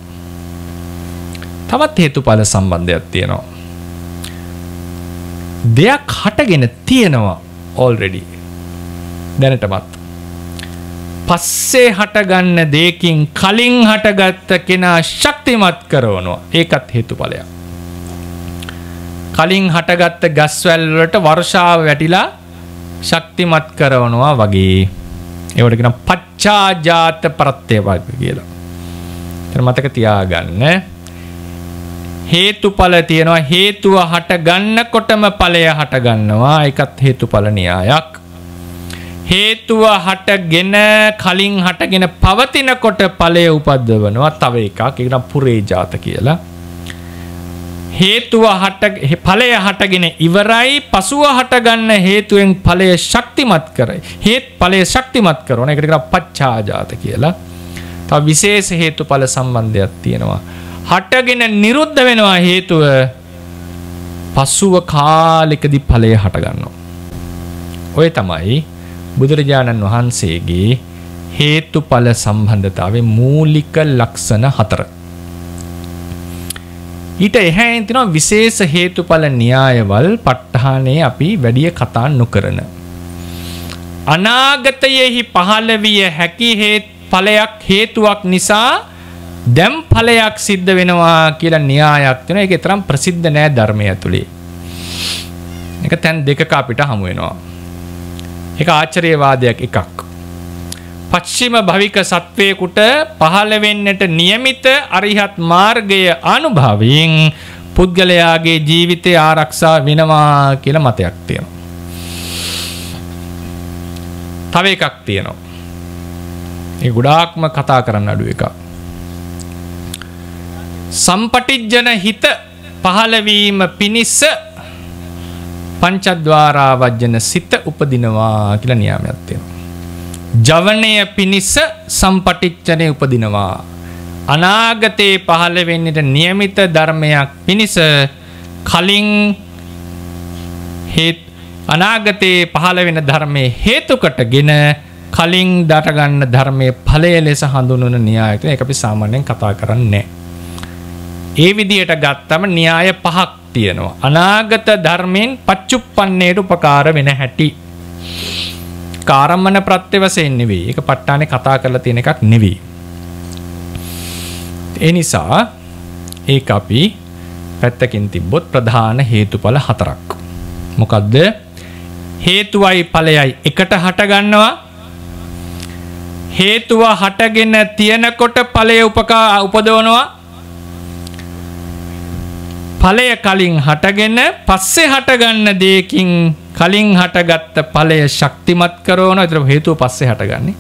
තවත් හේතුඵල සම්බන්ධයක් තියෙනවා දෙයක් හටගෙන තියෙනවා ඕල්රෙඩි දැනටමත් පස්සේ හටගන්න දෙයකින් කලින් හටගත්ත කෙනා ශක්තිමත් කරවනවා ඒකත් හේතුඵලයක් කලින් හටගත්ත ගස්වැල් වලට වර්ෂාව වැටිලා ශක්තිමත් කරනවා වගේ. ඒවට කියන පච්චාජාත ප්‍රත්‍යවාද කියලා. එතන මතක තියාගන්න. හේතුඵල තියෙනවා. හේතුව හට ගන්නකොටම ඵලය හට ගන්නවා ඒකත් හේතුඵල න්‍යායක්. හේතුව හටගෙන කලින් හටගෙන පවතිනකොට ඵලය උපද්දවනවා. තව එකක්. ඒක නම් පුරේජාත කියලා. හේතුව හට ඵලය හටගෙන ඉවරයි. පසුව හටගන්න හේතුවෙන් ඵලය ශක්තිමත් කරයි. හේත් ඵලය ශක්තිමත් කරන එකට කියනවා පච්චාජාත කියලා. තව විශේෂ හේතුඵල සම්බන්ධයක් තියෙනවා. හටගෙන නිරුද්ධ වෙනවා හේතුව පසුව කාලෙකදී ඵලය හටගන්නවා ඔය තමයි බුදුරජාණන් වහන්සේගේ හේතුඵල සම්බන්ධතාවේ මූලික ලක්ෂණ හතර. ඊට එහැයින් තිනවා විශේෂ හේතුඵල න්‍යායවල් ප ဋ ාණේ අපි වැඩිය කතා නොකරන. අනාගතයෙහි පහළ විය හැකි හේත් ඵලයක් හේතුවක් නිසා දැම් ඵලයක් සිද්ධ වෙනවා කියලා න්‍යායක් තියෙනවා. ඒක තරම් ප්‍රසිද්ධ නෑ ධර්මය ඇතුලේ. ඒක තැන් දෙකක අපිට හමු වෙනවා. එක ආචරයවාදයක් එකක්. පශ්චිම භවික සත්වයකුට පහළ වෙන්නට નિયમિત අරිහත් මාර්ගය අනුභවයෙන් පුද්ගලයාගේ ජීවිතය ආරක්ෂා වෙනවා කියලා මතයක් තියෙනවා. තව එකක් තියෙනවා. ඒ ගොඩාක්ම කතා කරන්න අඩු එකක්. සම්පටිජ්ජන හිත පහළවීම පිණිස පංචද්වාරා වජ්ජන සිත උපදිනවා කියලා නියාමයක් තියෙනවා. ජවනය පිණිස සම්පටිච්ඡනේ උපදිනවා. අනාගතේ පහළ වෙන්නට નિયમિત ධර්මයක් පිණිස කලින් හේත් අනාගතේ පහළ වෙන ධර්මයේ හේතු කොටගෙන කලින් දටගන්න ධර්මයේ ඵලය ලෙස හඳුන්වන න්‍යායක ඒක අපි සාමාන්‍යයෙන් කතා කරන්නේ ඒ විදිහට ගත්තම න්‍යාය පහක් තියෙනවා. අනාගත ධර්මයෙන් පච්චුප්පන්නේට උපකාර වෙන හැටි. කාරම්මන ප්‍රත්‍ය වශයෙන් නෙවෙයි. ඒක ප ဋ ාණේ කතා කරලා තියෙන එකක් නෙවෙයි. ඒ නිසා ඒක අපි පැත්තකින් තිබ්බොත් ප්‍රධාන හේතුඵල හතරක්. මොකද්ද? හේතුවයි ඵලයයි එකට හට ගන්නවා. හේතුව හටගෙන තියෙනකොට ඵලය උපකා උපදවනවා. ඵලය කලින් හටගෙන පස්සේ හටගන්න දෙයකින් කලින් හටගත්ත ඵලය ශක්තිමත් කරනවා. ඒතර හේතුව පස්සේ හටගන්නේ.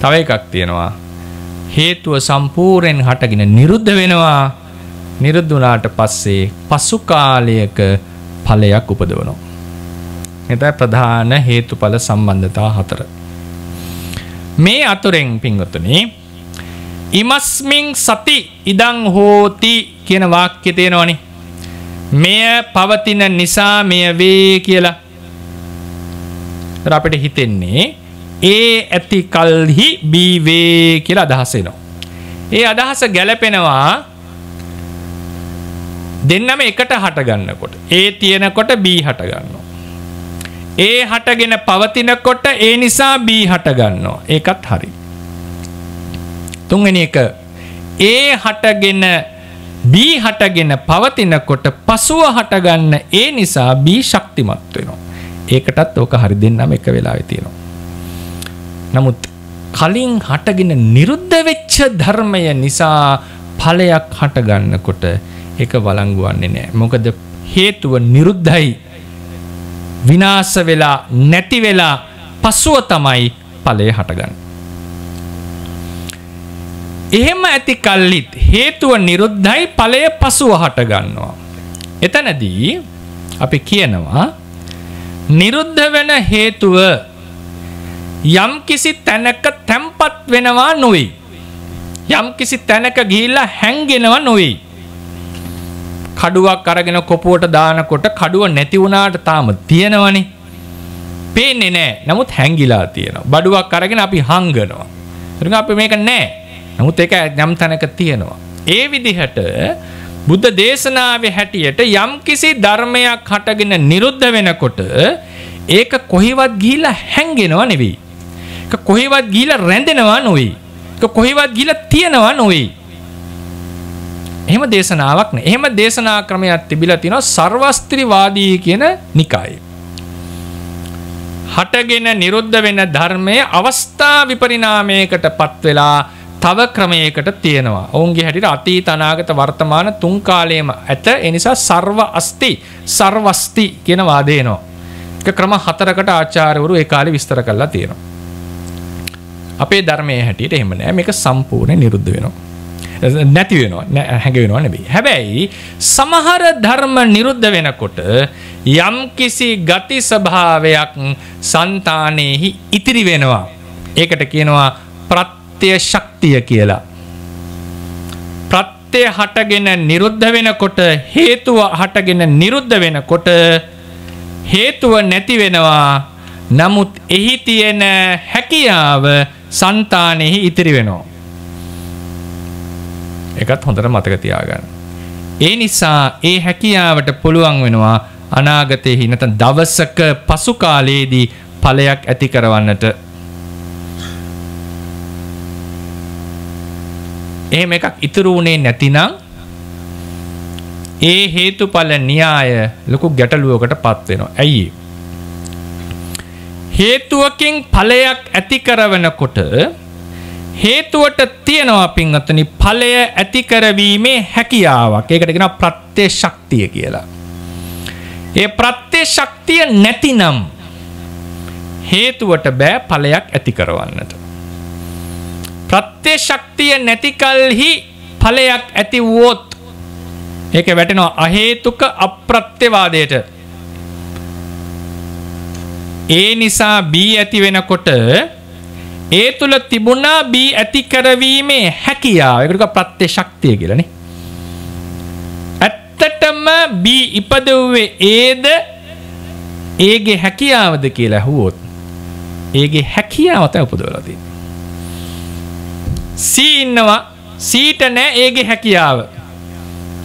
තව එකක් තියෙනවා. හේතුව සම්පූර්ණයෙන් හටගෙන නිරුද්ධ වෙනවා. නිරුද්ධ වුණාට පස්සේ පසු කාලයක ඵලයක් උපදවනවා. එතයි ප්‍රධාන හේතුඵල සම්බන්ධතා හතර. මේ අතුරෙන් පින්වතුනි ඉමස්මින් සති ඉදං හෝති කියන වාක්‍ය තියෙනවනේ. මෙය පවතින නිසා මෙය වේ කියලා. අපිට හිතෙන්නේ ඒ ඇති කල්හි බීවේ කියලා අදහස එනවා. ඒ අදහස ගැලපෙනවා දෙන්නම එකට හට ගන්නකොට. ඒ තියෙනකොට බී හට ගන්නවා. ඒ හටගෙන පවතිනකොට ඒ නිසා බී හට ගන්නවා. ඒකත් හරි. තුන්වෙනි එක ඒ හටගෙන බී හටගෙන පවතිනකොට පසුව හටගන්න ඒ නිසා බී ශක්තිමත් වෙනවා. ඒකටත් ඕක හරි දෙන්නම එක වෙලාවෙ තියෙනවා. නමුත් කලින් හටගෙන නිරුද්ධ වෙච්ච ධර්මය නිසා ඵලයක් හටගන්නකොට ඒක වළංගු වන්නේ නැහැ. මොකද හේතුව නිරුද්ධයි. විනාශ වෙලා නැති වෙලා පසුව තමයි ඵලය හටගන්නේ. එහෙම ඇති කල්ලිත් හේතුව නිරුද්ධයි ඵලය පසුව හට ගන්නවා. එතනදී අපි කියනවා නිරුද්ධ වෙන හේතුව යම්කිසි තැනක තැම්පත් වෙනවා නොවේ. යම්කිසි තැනක ගිහිල්ලා හැංගෙනවා නොවේ. කඩුවක් අරගෙන කොපුවට දානකොට කඩුව නැති වුණාට තාම තියෙනවනේ. පේන්නේ නැහැ. නමුත් හැංගිලා තියෙනවා. බඩුවක් අරගෙන අපි හංගනවා. එතන අපි මේක නැහැ. නමුත් ඒක යම් තැනක තියෙනවා. ඒ විදිහට බුද්ධ දේශනාවේ හැටියට යම් කිසි ධර්මයක් හටගෙන නිරුද්ධ වෙනකොට ඒක කොහෙවත් ගිහිලා හැංගෙනව නෙවෙයි. ඒක කොහෙවත් ගිහිලා රැඳෙනවා නොවේ. ඒක කොහෙවත් ගිහිලා තියනවා නොවේ. එහෙම දේශනාවක් නෑ. එහෙම දේශනා ක්‍රමයක් තිබිලා තිනවා සර්වස්ත්‍රිවාදී කියන නිකායේ. හටගෙන නිරුද්ධ වෙන ධර්මය අවස්ථා විපරිණාමයකට පත් වෙලා තව ක්‍රමයකට තියෙනවා. ඔවුන්ගේ හැටියට අතීත අනාගත වර්තමාන තුන් කාලයේම ඇත. ඒ නිසා සර්ව අස්ති සර්වස්ති කියන වාදය එනවා. ඒක ක්‍රම හතරකට ආචාර්යවරු ඒ කාලේ විස්තර කරලා තියෙනවා. අපේ ධර්මයේ හැටියට එහෙම නෑ. මේක සම්පූර්ණ නිරුද්ධ වෙනවා. නැති වෙනවා හැඟ වෙනවා නෙබේ. හැබැයි සමහර ධර්ම නිරුද්ධ වෙනකොට යම් කිසි ගති ස්වභාවයක් సంతානෙහි ඉතිරි වෙනවා. ඒකට කියනවා ප්‍රත්‍ය ශක්තිය කියලා. ප්‍රත්‍ය හටගෙන නිරුද්ධ වෙනකොට හේතුව හටගෙන නිරුද්ධ වෙනකොට හේතුව නැති වෙනවා. නමුත් එහි තියෙන හැකියාව సంతානෙහි ඉතිරි වෙනවා. එකත් හොඳට මතක තියාගන්න. ඒ නිසා ඒ හැකියාවට පුළුවන් වෙනවා අනාගතයේ නැත්නම් දවසක පසු කාලයේදී ඵලයක් ඇති කරවන්නට. එහෙම එකක් ඉතුරු වුණේ නැතිනම් ඒ හේතුඵල න්‍යාය ලොකු ගැටලුවකට පත් වෙනවා. ඇයි? හේතුවකින් ඵලයක් ඇති කරවනකොට හේතුවට තියෙනවා පින්වත්නි ඵලය ඇති කරවීමේ හැකියාවක්. ඒකට කියනවා ප්‍රත්‍ය ශක්තිය කියලා. ඒ ප්‍රත්‍ය ශක්තිය නැතිනම් හේතුවට බෑ ඵලයක් ඇති කරවන්නට. ප්‍රත්‍ය ශක්තිය නැති කලෙහි ඵලයක් ඇති වුවොත් ඒක වැටෙනවා අහේතුක අප්‍රත්‍යවාදයට. ඒ නිසා බී ඇති වෙනකොට ඒ තුළ තිබුණා බී ඇති කරවීමේ හැකියාව. ඒකට ප්‍රත්‍ය ශක්තිය කියලානේ. ඇත්තටම බී ඉපදුවේ ඒද ඒගේ හැකියාවද කියලා ඇහුවොත් ඒගේ හැකියාව තමයි උපදවලා තියෙන්නේ. සී ඉන්නවා සීට නෑ ඒගේ හැකියාව.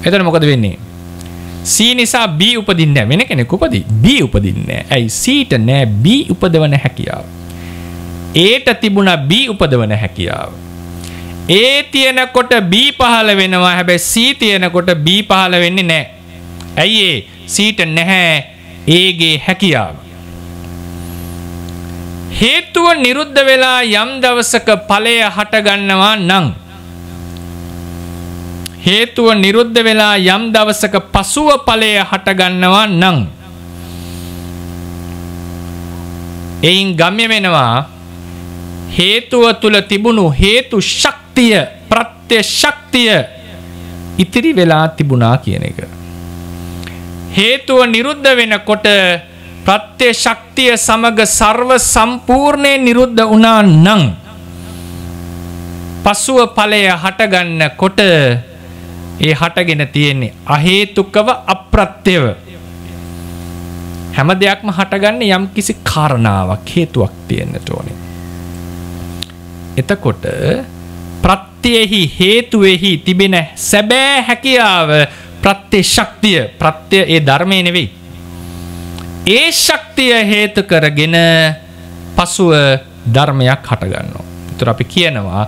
එතන මොකද වෙන්නේ? සී නිසා B උපදින්නේ වෙන කෙනෙක් උපදී. B උපදින්නේ ඇයි සීට නෑ B උපදවන හැකියාව. ඒට තිබුණ B උපදවන හැකියාව. ඒ තියෙනකොට B පහළ වෙනවා හැබැයි C තියෙනකොට B පහළ වෙන්නේ නැහැ. ඇයි ඒ Cට නැහැ ඒගේ හැකියාව. හේතුව නිරුද්ධ වෙලා යම් දවසක ඵලය හටගන්නවා නම් හේතුව නිරුද්ධ වෙලා යම් දවසක පසුව ඵලය හටගන්නවා නම් එයින් ගම්‍ය වෙනවා හේතුව තුළ තිබුණු හේතු ශක්තිය ප්‍රත්‍ය ශක්තිය ඉතිරි වෙලා තිබුණා කියන එක. හේතුව නිරුද්ධ වෙනකොට ප්‍රත්‍ය ශක්තිය සමග සර්ව සම්පූර්ණය නිරුද්ධ වුණා නං. පසුව ඵලය හටගන්න කොට ඒ හටගෙන තියෙන්නේ අහේතුකව අප්‍රත්‍යව. හැම දෙයක්ම හටගන්න යම් කිසි කාරණාවක් හේතුවක් තියෙන්නට ඕනේ. එතකොට ප්‍රත්‍යෙහි හේතුවෙහි තිබෙන සැබෑ හැකියාව ප්‍රත්‍ය ශක්තිය ප්‍රත්‍ය ඒ ධර්මය නෙවෙයි. ඒ ශක්තිය හේතු කරගෙන පසුව ධර්මයක් හටගන්නවා. එතකොට අපි කියනවා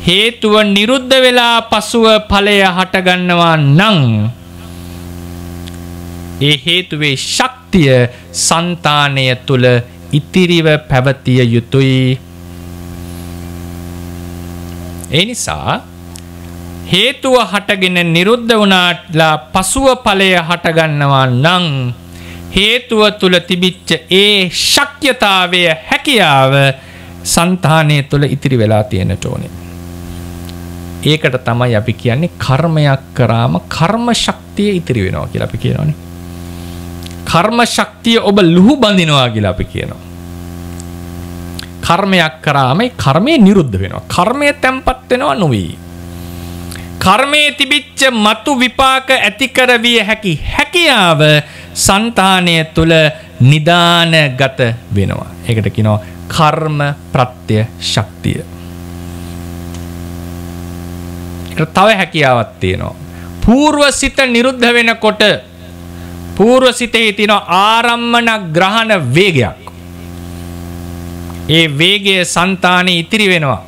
හේතුව නිරුද්ධ වෙලා පසුව ඵලය හටගන්නවා නම් ඒ හේතුවේ ශක්තිය సంతානය තුල ඉතිරිව පැවතිය යුතුයි ඒ නිසා හේතුව හටගෙන නිරුද්ධ වුණාටලා පසුව ඵලය හටගන්නවා නම් හේතුව තුල තිබිච්ච ඒ ශක්්‍යතාවය හැකියාව సంతානය තුල ඉතිරි වෙලා තියෙනට ඕනේ. ඒකට තමයි අපි කියන්නේ කර්මයක් කරාම කර්ම ශක්තිය ඉතිරි වෙනවා කියලා අපි කියනවානේ. කර්ම ශක්තිය ඔබ ලුහු බඳිනවා කියලා අපි කියනවා. කර්මයක් කරාම කර්මය නිරුද්ධ වෙනවා. කර්මය තැම්පත් වෙනවා නොවේ. කර්මයේ තිබිච්ච මතු විපාක ඇති කරවිය හැකි හැකියාව సంతාණය තුල නිදානගත වෙනවා. ඒකට කියනවා කර්ම ප්‍රත්‍ය ශක්තිය. ඒකට තව හැකියාවක් තියෙනවා. పూర్ව සිත නිරුද්ධ වෙනකොට పూర్ව සිතේ තියෙන ආරම්මන ග්‍රහණ වේගයක්. ඒ වේගය సంతාණෙ ඉතිරි වෙනවා.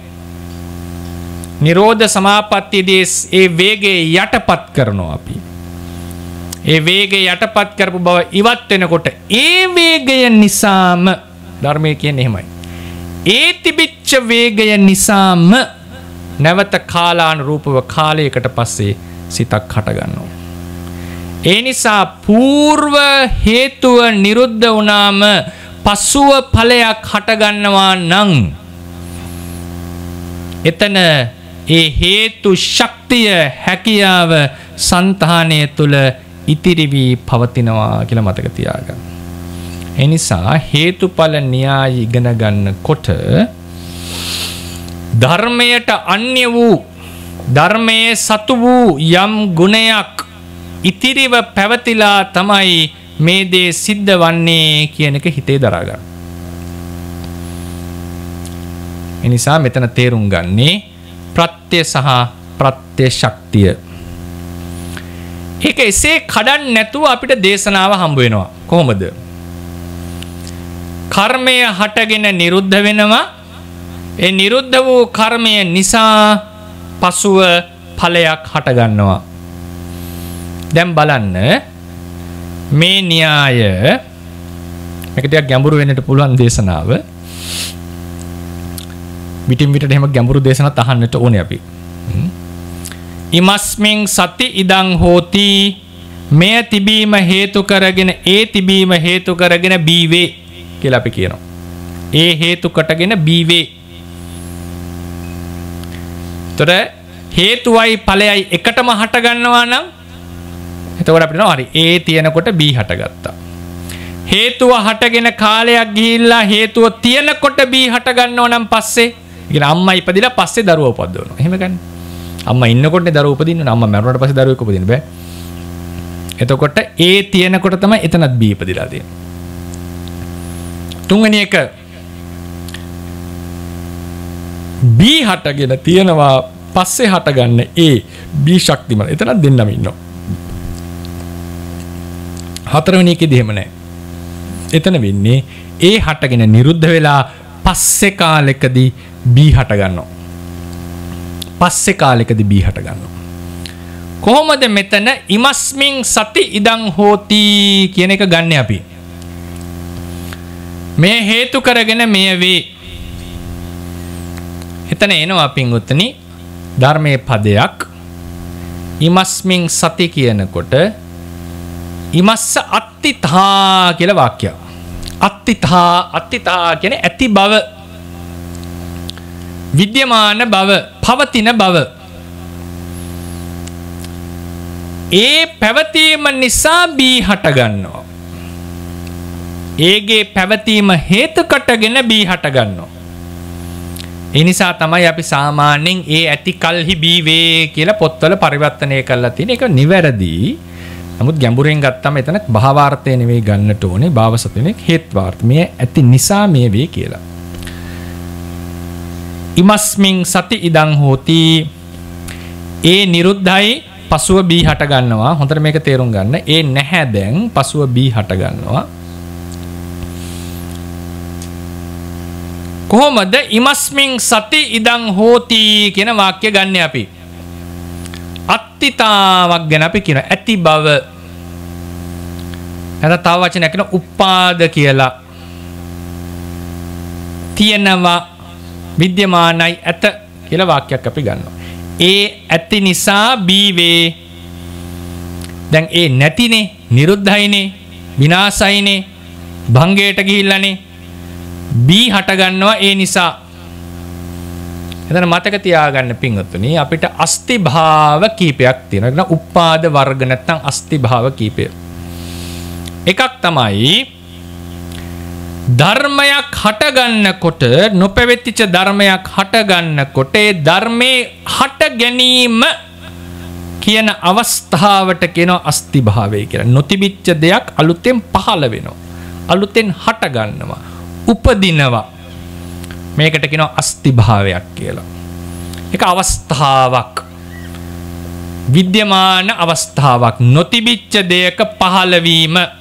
නිරෝධ සමාපත්තියේදී ඒ වේගය යටපත් කරනවා අපි. ඒ වේගේ යටපත් කරපු බව ඉවත් වෙනකොට ඒ වේගය නිසාම ධර්මය කියන්නේ එහෙමයි. ඒ තිබිච්ච වේගය නිසාම නැවත කාලානුරූපව කාලයකට පස්සේ සිතක් හටගන්නවා. ඒ නිසා పూర్ව හේතුව නිරුද්ධ වුණාම පසුව ඵලයක් හටගන්නවා නම් එතන ඒ හේතු ශක්තිය හැකියාව సంతානය තුල ඉතිරි වී පවතිනවා කියලා මතක තියාගන්න. ඒ නිසා හේතුඵල න්‍යාය ඉගෙන ගන්නකොට ධර්මයට අන්‍ය වූ ධර්මයේ සතු වූ යම් ගුණයක් ඉතිරිව පැවතිලා තමයි මේ දේ සිද්ධ වන්නේ කියන එක හිතේ දරාගන්න. එනිසා මෙතන තේරුම් ගන්නේ ප්‍රත්‍ය සහ ප්‍රත්‍ය ශක්තිය. ඒක එසේ කඩන්න නැතුව අපිට දේශනාව හම්බ වෙනවා. කොහොමද? කර්මය හටගෙන නිරුද්ධ වෙනවා. ඒ නිරුද්ධ වූ කර්මය නිසා පසුව ඵලයක් හටගන්නවා. දැන් බලන්න මේ න්‍යාය මේක ටිකක් ගැඹුරු වෙන්නට පුළුවන් දේශනාව. විටින් විටට එහෙම ගැඹුරු දේශනත් අහන්නට ඕනේ අපි. ඉමස්මින් සති ඉදං හෝති මෙය තිබීම හේතු කරගෙන ඒ තිබීම හේතු කරගෙන බීවේ කියලා අපි කියනවා. ඒ හේතු කොටගෙන බීවේ. ତොර හේතුවයි ඵලයයි එකටම හට ගන්නවා නම් එතකොට අපිට නෝ හරි ඒ තියෙනකොට B හටගත්තා. හේතුව හටගෙන කාලයක් ගිහිල්ලා හේතුව තියෙනකොට B හට ගන්නව නම් පස්සේ ඉගෙන අම්මා ඉපදිලා පස්සේ දරුවා උපද්දවනවා. එහෙම ගන්න. අම්මා ඉන්නකොටනේ දරුවා උපදින්න ඕන. අම්මා මැරුණාට පස්සේ දරුවෙක් උපදින්න බෑ. එතකොට ඒ තියෙනකොට තමයි එතනත් B ඉපදිලා තියෙන්නේ. තුන්වෙනි එක B හටගෙන තියෙනවා පස්සේ හටගන්න ඒ B ශක්තිමත්. එතනත් දෙන්නම ඉන්නවා. හතරවෙනි එකේදී එහෙම නැහැ. එතන වෙන්නේ ඒ හටගෙන නිරුද්ධ වෙලා පස්සේ කාලෙකදී B හට ගන්නවා. පස්සේ කාලෙකදී B හට ගන්නවා. කොහොමද මෙතන ඉමස්මින් සති ඉදං හෝති කියන එක ගන්න අපි. මේ හේතු කරගෙන මෙය වේ. එතන එනවා පින්වත්නි ධර්මයේ පදයක් ඉමස්මින් සති කියනකොට ඉමස්ස අත්තිතා කියලා වාක්‍යයක්. අත්තිතා අත්තිතා කියන ඇති බව විද්‍යමාන බව පවතින බව ඒ පැවතීම නිසා බී හටගන්නවා. ඒගේ පැවතීම හේතුකටගෙන බී හටගන්නවා. එනිසා තමයි අපි සාමාන්‍යයෙන් ඒ ඇති කල්හි බීවේ කියලා පොත්වල පරිවර්තනය කරලා තියෙන එක නිවැරදි. නමුත් ගැඹුරෙන් ගත්තම එතන භාවාර්ථය නෙවෙයි ගන්නට ඕනේ භාවසතනේ හේත්වාර්ථ. මේ ඇති නිසා මේ වේ කියලා. ඉමස්මින් සති ඉදං හෝති. ඒ නිරුද්ධයි පසුව බී හට ගන්නවා. හොඳට මේක තේරුම් ගන්න. ඒ නැහැ දැන් පසුව බී හට ගන්නවා. කොහොමද ඉමස්මින් සති ඉදං හෝති කියන වාක්‍ය ගන්න අපි? අත්තිතාවක් ගැන අපි කියන ඇති බව. නැත තව වචනයක් කියන උපාද කියලා. තියෙනවා. විද්‍යමානයි ඇත කියලා වාක්‍යයක් අපි ගන්නවා. ඒ ඇති නිසා බීවේ දැන් ඒ නැතිනේ නිරුද්ධයිනේ විනාසයිනේ භංගයට ගිහිල්ලානේ බී හටගන්නවා ඒ නිසා එතන මතක තියාගන්න පින්වත්නි අපිට අස්ති භාව කීපයක් තියෙනවා. උපාද වර්ග නැත්නම් අස්ති භාව කීපය. එකක් තමයි ධර්මයක් හටගන්නකොට නොපැවෙතිච්ච ධර්මයක් හටගන්නකොට ඒ ධර්මයේ හට ගැනීම කියන අවස්ථාවට කියනවා අස්තිභාවය කියලා. නොතිබිච්ච දෙයක් අලුතෙන් පහළ වෙනවා. අලුතෙන් හටගන්නවා. උපදිනවා. මේකට කියනවා අස්තිභාවයක් කියලා. එක අවස්ථාවක්. විද්‍යමාන අවස්ථාවක් නොතිබිච්ච දෙයක පහළවීම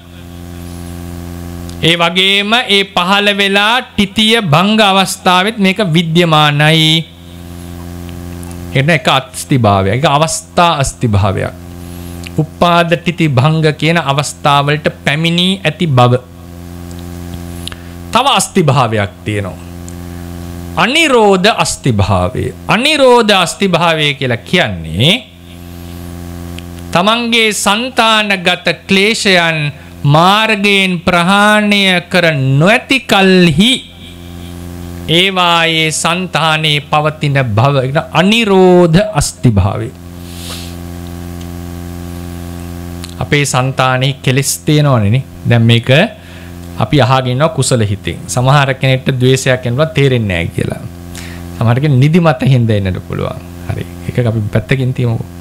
ඒ වගේම ඒ පහළ වෙලා ටිතිය භංග අවස්ථාවෙත් මේක විද්‍යමානයි. එන එක අත්ස්තිභාවයක්. ඒක අවස්ථා අස්තිභාවයක්. උපාද ටිති භංග කියන අවස්ථාවලට පැමිණී ඇති බව. තව අස්තිභාවයක් තියෙනවා. අනිරෝධ අස්තිභාවය. අනිරෝධ අස්තිභාවය කියලා කියන්නේ තමන්ගේ సంతానගත ක්ලේශයන් මාර්ගයෙන් ප්‍රහාණය කර නොඇති කල්හි ඒවායේ సంతානයේ පවතින භවගෙන අනිරෝධ අස්තිභාවය අපේ సంతානයේ කෙලස් තියෙනවනේ නේ. දැන් මේක අපි අහගෙන ඉනවා කුසල හිතෙන්. සමහර කෙනෙක්ට द्वේෂයක් එනවා තේරෙන්නේ නැහැ කියලා. සමහර කෙනෙක් නිදිමත හින්දා එන්නට පුළුවන්. හරි. ඒක අපි පැත්තකින් තියමුකෝ.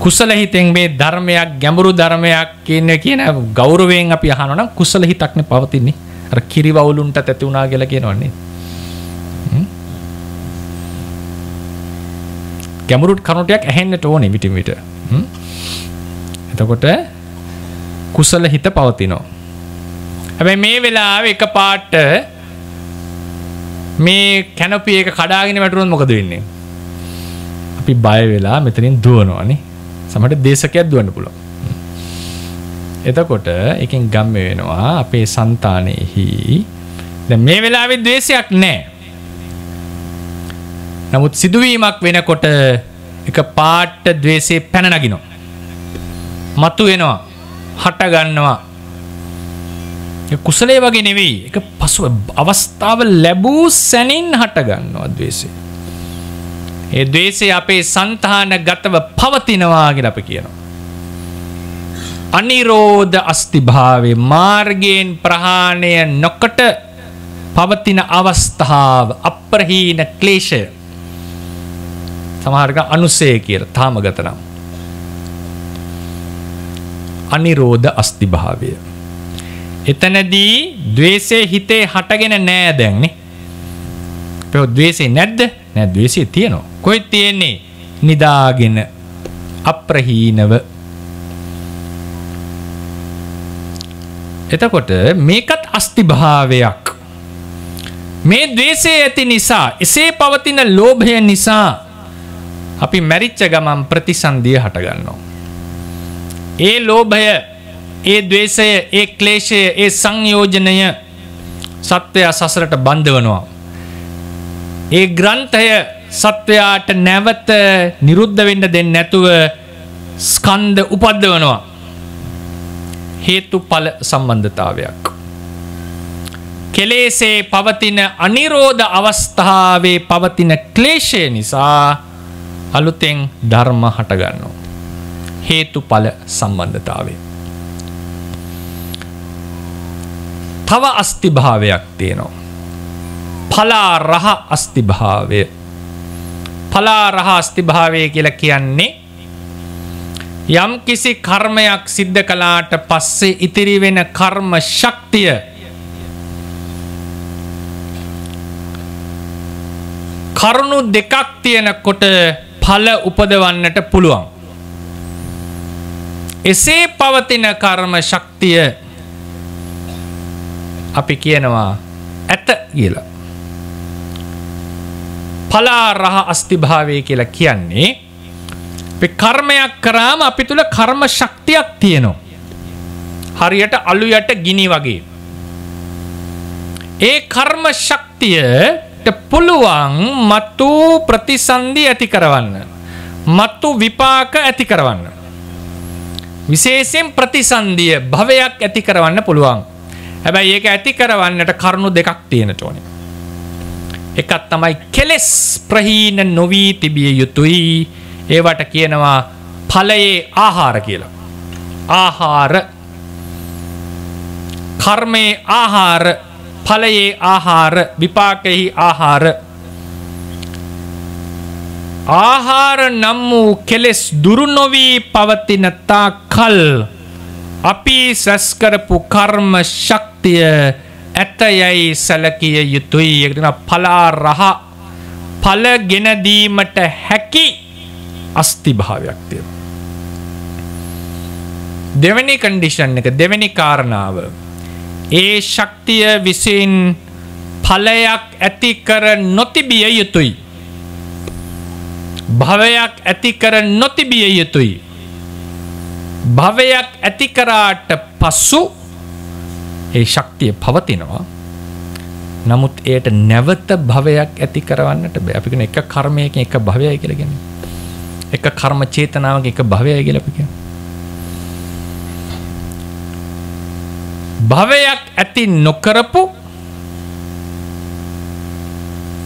කුසල හිතෙන් මේ ධර්මයක් ගැඹුරු ධර්මයක් කියන කියන ගෞරවයෙන් අපි අහනවා නම් කුසල හිතක්නේ පවතින්නේ. අර කිරි වවුලුන්ට ඇති වුණා කියලා කියනවනේ ගැඹුරු කරුණු ටිකක් ඇහෙන්නට ඕනේ විටින් විට. එතකොට කුසල හිත පවතිනවා. හැබැයි මේ වෙලාවේ එක පාට මේ කැනපි එක කඩාගෙන වැටුනොත් මොකද වෙන්නේ? අපි බය වෙලා මෙතනින් දුවනවානේ සමහරට දේශකයක් දුවන්න පුළුවන්. එතකොට එකෙන් ගම්ම වෙනවා අපේ సంతානෙහි. දැන් මේ වෙලාවේ ද්වේෂයක් නැහැ නමුත් සිදුවීමක් වෙනකොට එක පාට ද්වේෂේ පැන නගිනවා. මතු වෙනවා හට ගන්නවා. කුසලේ වගේ නෙවෙයි. එක පසුව අවස්ථාව ලැබූ සැනින් හට ගන්නවා ද්වේෂය ඒ ද්වේෂය අපේ సంతාන ගතව පවතිනවා කියලා අපි කියනවා. අනිරෝධ අස්තිභාවේ මාර්ගයෙන් ප්‍රහාණය නොකොට පවතින අවස්ථාව අප්‍රහීන ක්ලේශය. සමහරක අනුසය කියලා තාම ගතනම් අනිරෝධ අස්තිභාවය එතනදී ද්වේෂය හිතේ හටගෙන නෑ දැන්නේ පෙ ද්වේෂේ නැද්ද? නෑ ද්වේෂය තියෙනවා කොයි තියෙන්නේ නිදාගෙන අප්‍රහීනව එතකොට මේකත් අස්තිභාවයක් මේ ද්වේෂය ඇති නිසා එසේ පවතින ලෝභය නිසා අපි මැරිච්ච ගමන් ප්‍රතිසන්දිය හටගන්නවා. ඒ ලෝභය ඒ ද්වේෂය ඒ ක්ලේශය ඒ සංයෝජනය සත්වයා සසරට බන්ධවනවා. ඒ ග්‍රන්ථය සත්වයාට නැවත නිරුද්ධ වෙන්න දෙන්න නැතුව ස්කන්ධ උපද්දවනවා. හේතුඵල සම්බන්ධතාවයක්. කෙලේසේ පවතින අනිරෝධ අවස්ථාවේ පවතින ක්ලේශය නිසා අලුතෙන් ධර්ම හටගන්නවා. හේතුඵල සම්බන්ධතාවේ. තව අස්තිභාවයක් තියෙනවා. පලා රහ අස්තිභාවය. පලා රහ අස්තිභාවය කියලා කියන්නේ යම් කිසි කර්මයක් සිද්ධ කලාට පස්සේ ඉතිරි වෙන කර්ම ශක්තිය කරුණු දෙකක් තියෙනකොට ඵල උපදවන්නට පුළුවන්. එසේ පවතින කර්ම ශක්තිය අපි කියනවා ඇත කියලා. පලා රහ අස්තිභාවය කියලා කියන්නේ කර්මයක් කරාම අපි තුළ කර්ම ශක්තියක් තියෙනවා. හරියට අලු යට ගිනි වගේ. ඒ කර්ම ශක්තියට පුළුවන් මතු ප්‍රතිසන්ධි ඇති කරවන්න. මත්තු විපාක ඇති කරවන්න. විශේෂයෙන් ප්‍රතිසන්දිය භවයක් ඇති කරවන්න පුළුවන්. හැබැයි ඒක ඇති කරවන්නට කරුණු දෙකක් තියෙනට ඕනේ. එකත් තමයි කෙලෙස් ප්‍රහීන නොවී තිබිය යුතුයි. ඒවට කියනවා ඵලයේ ආහාර කියලා. ආහාර. කර්මයේ ආහාර ඵලයේ ආහාර විපාකෙහි ආහාර. ආහාර නම් වූ කෙලෙස් දුරු නොවී පවතින තාකල් අපි සැස්කරපු කර්ම ශක්තිය ඇතයයි සැලකිය යුතුයි එකන පලා රහ පල ගෙනදීමට හැකි අස්තිභාවයක් තියෙන. දෙවැනි කන්ඩිෂන් එක දෙවැනි කාරණාව. ඒ ශක්තිය විසින් ඵලයක් ඇති කර නොතිබිය යුතුයි. භවයක් ඇති කර නොතිබිය යුතුයි. භවයක් ඇති කරාට පස්සු ඒ ශක්තිය පවතිනවා. නමුත් එයට නැවත භවයක් ඇති කරවන්නට බෑ. අපි කියන එක කර්මයකින් එක භවයයි කියලා කියන්නේ. එක කර්ම චේතනාවක එක භවයයි කියලා අපි කියන්නේ. භවයක් ඇති නොකරපු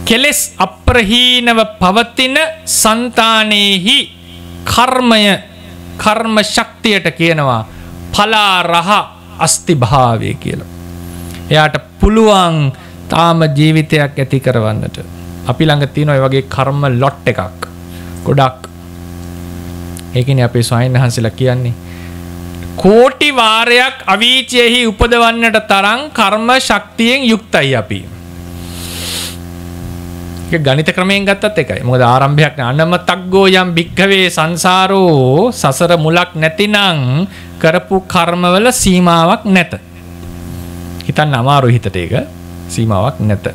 කෙලෙස් අප්‍රහීනව පවතින సంతානෙහි කර්මය කර්ම ශක්තියට කියනවා පලා රහ අස්තිභාවය කියලා. එයාට පුළුවන් තාම ජීවිතයක් ඇති කරවන්නට. අපි ළඟ තියෙන ඔය වගේ කර්ම ලොට් එකක්. ගොඩක්. ඒකනේ අපේ ස්වාමීන් වහන්සේලා කියන්නේ කෝටි වාරයක් අවීචයෙහි උපදවන්නට තරම් කර්ම ශක්තියෙන් යුක්තයි අපි. ගනිත ක්‍රමයෙන් ගත්තත් එකයි මොකද ආරම්භයක් අනම තක්ගෝ යම් භික්කවේ සංසාරෝ සසර මුලක් නැතිනං කරපු කර්මවල සීමාවක් නැත. හිතන්න අමාරු හිතට ඒක සීමාවක් නැත.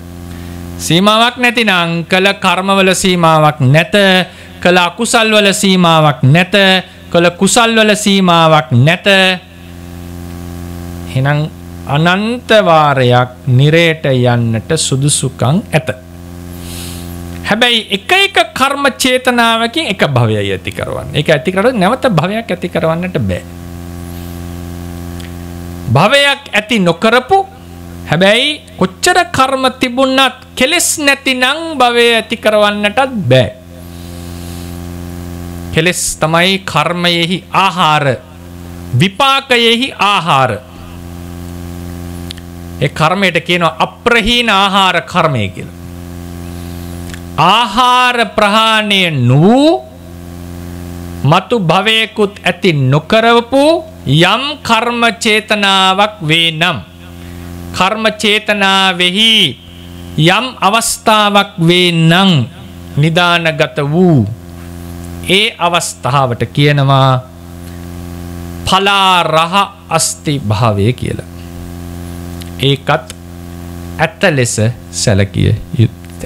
සීමාවක් නැතිනං කළ කර්මවල සීමාවක් නැත කළ අකුසල්වල සීමාවක් නැත කළ කුසල්වල සීමාවක් නැත හෙනම් අනන්තවාරයක් නිරේට යන්නට සුදුසුකං ඇත. හැබැයි එක එක කර්ම චේතනාවකින් එක භවයයි ඇති කරවන්න එක ඇති කර නැවත භවයක් ඇති කරවන්නට බෑ. භවයක් ඇති නොකරපු හැබැයි කොච්චර කර්ම තිබුන්නත් කෙලෙස් නැති නං භවය ඇති කරවන්නටත් බෑ. කෙලෙස් තමයි කර්මයෙහි ආහාර විපාකයෙහි ආහාර ඒ කර්මයට කියනවා අප්‍රහීන ආහාර කර්මය කියලා. ආහාර ප්‍රහාණය නොවූ මතු භවයකුත් ඇති නොකරවපු යම් කර්ම චේතනාවක් වේ නම් කර්ම චේතනාවෙහි යම් අවස්ථාවක් වේ නම් නිදානගත වූ ඒ අවස්ථාවට කියනවා පලා රහ අස්ති භාවය කියලා. ඒකත් ඇත්ත ලෙස සැලකිය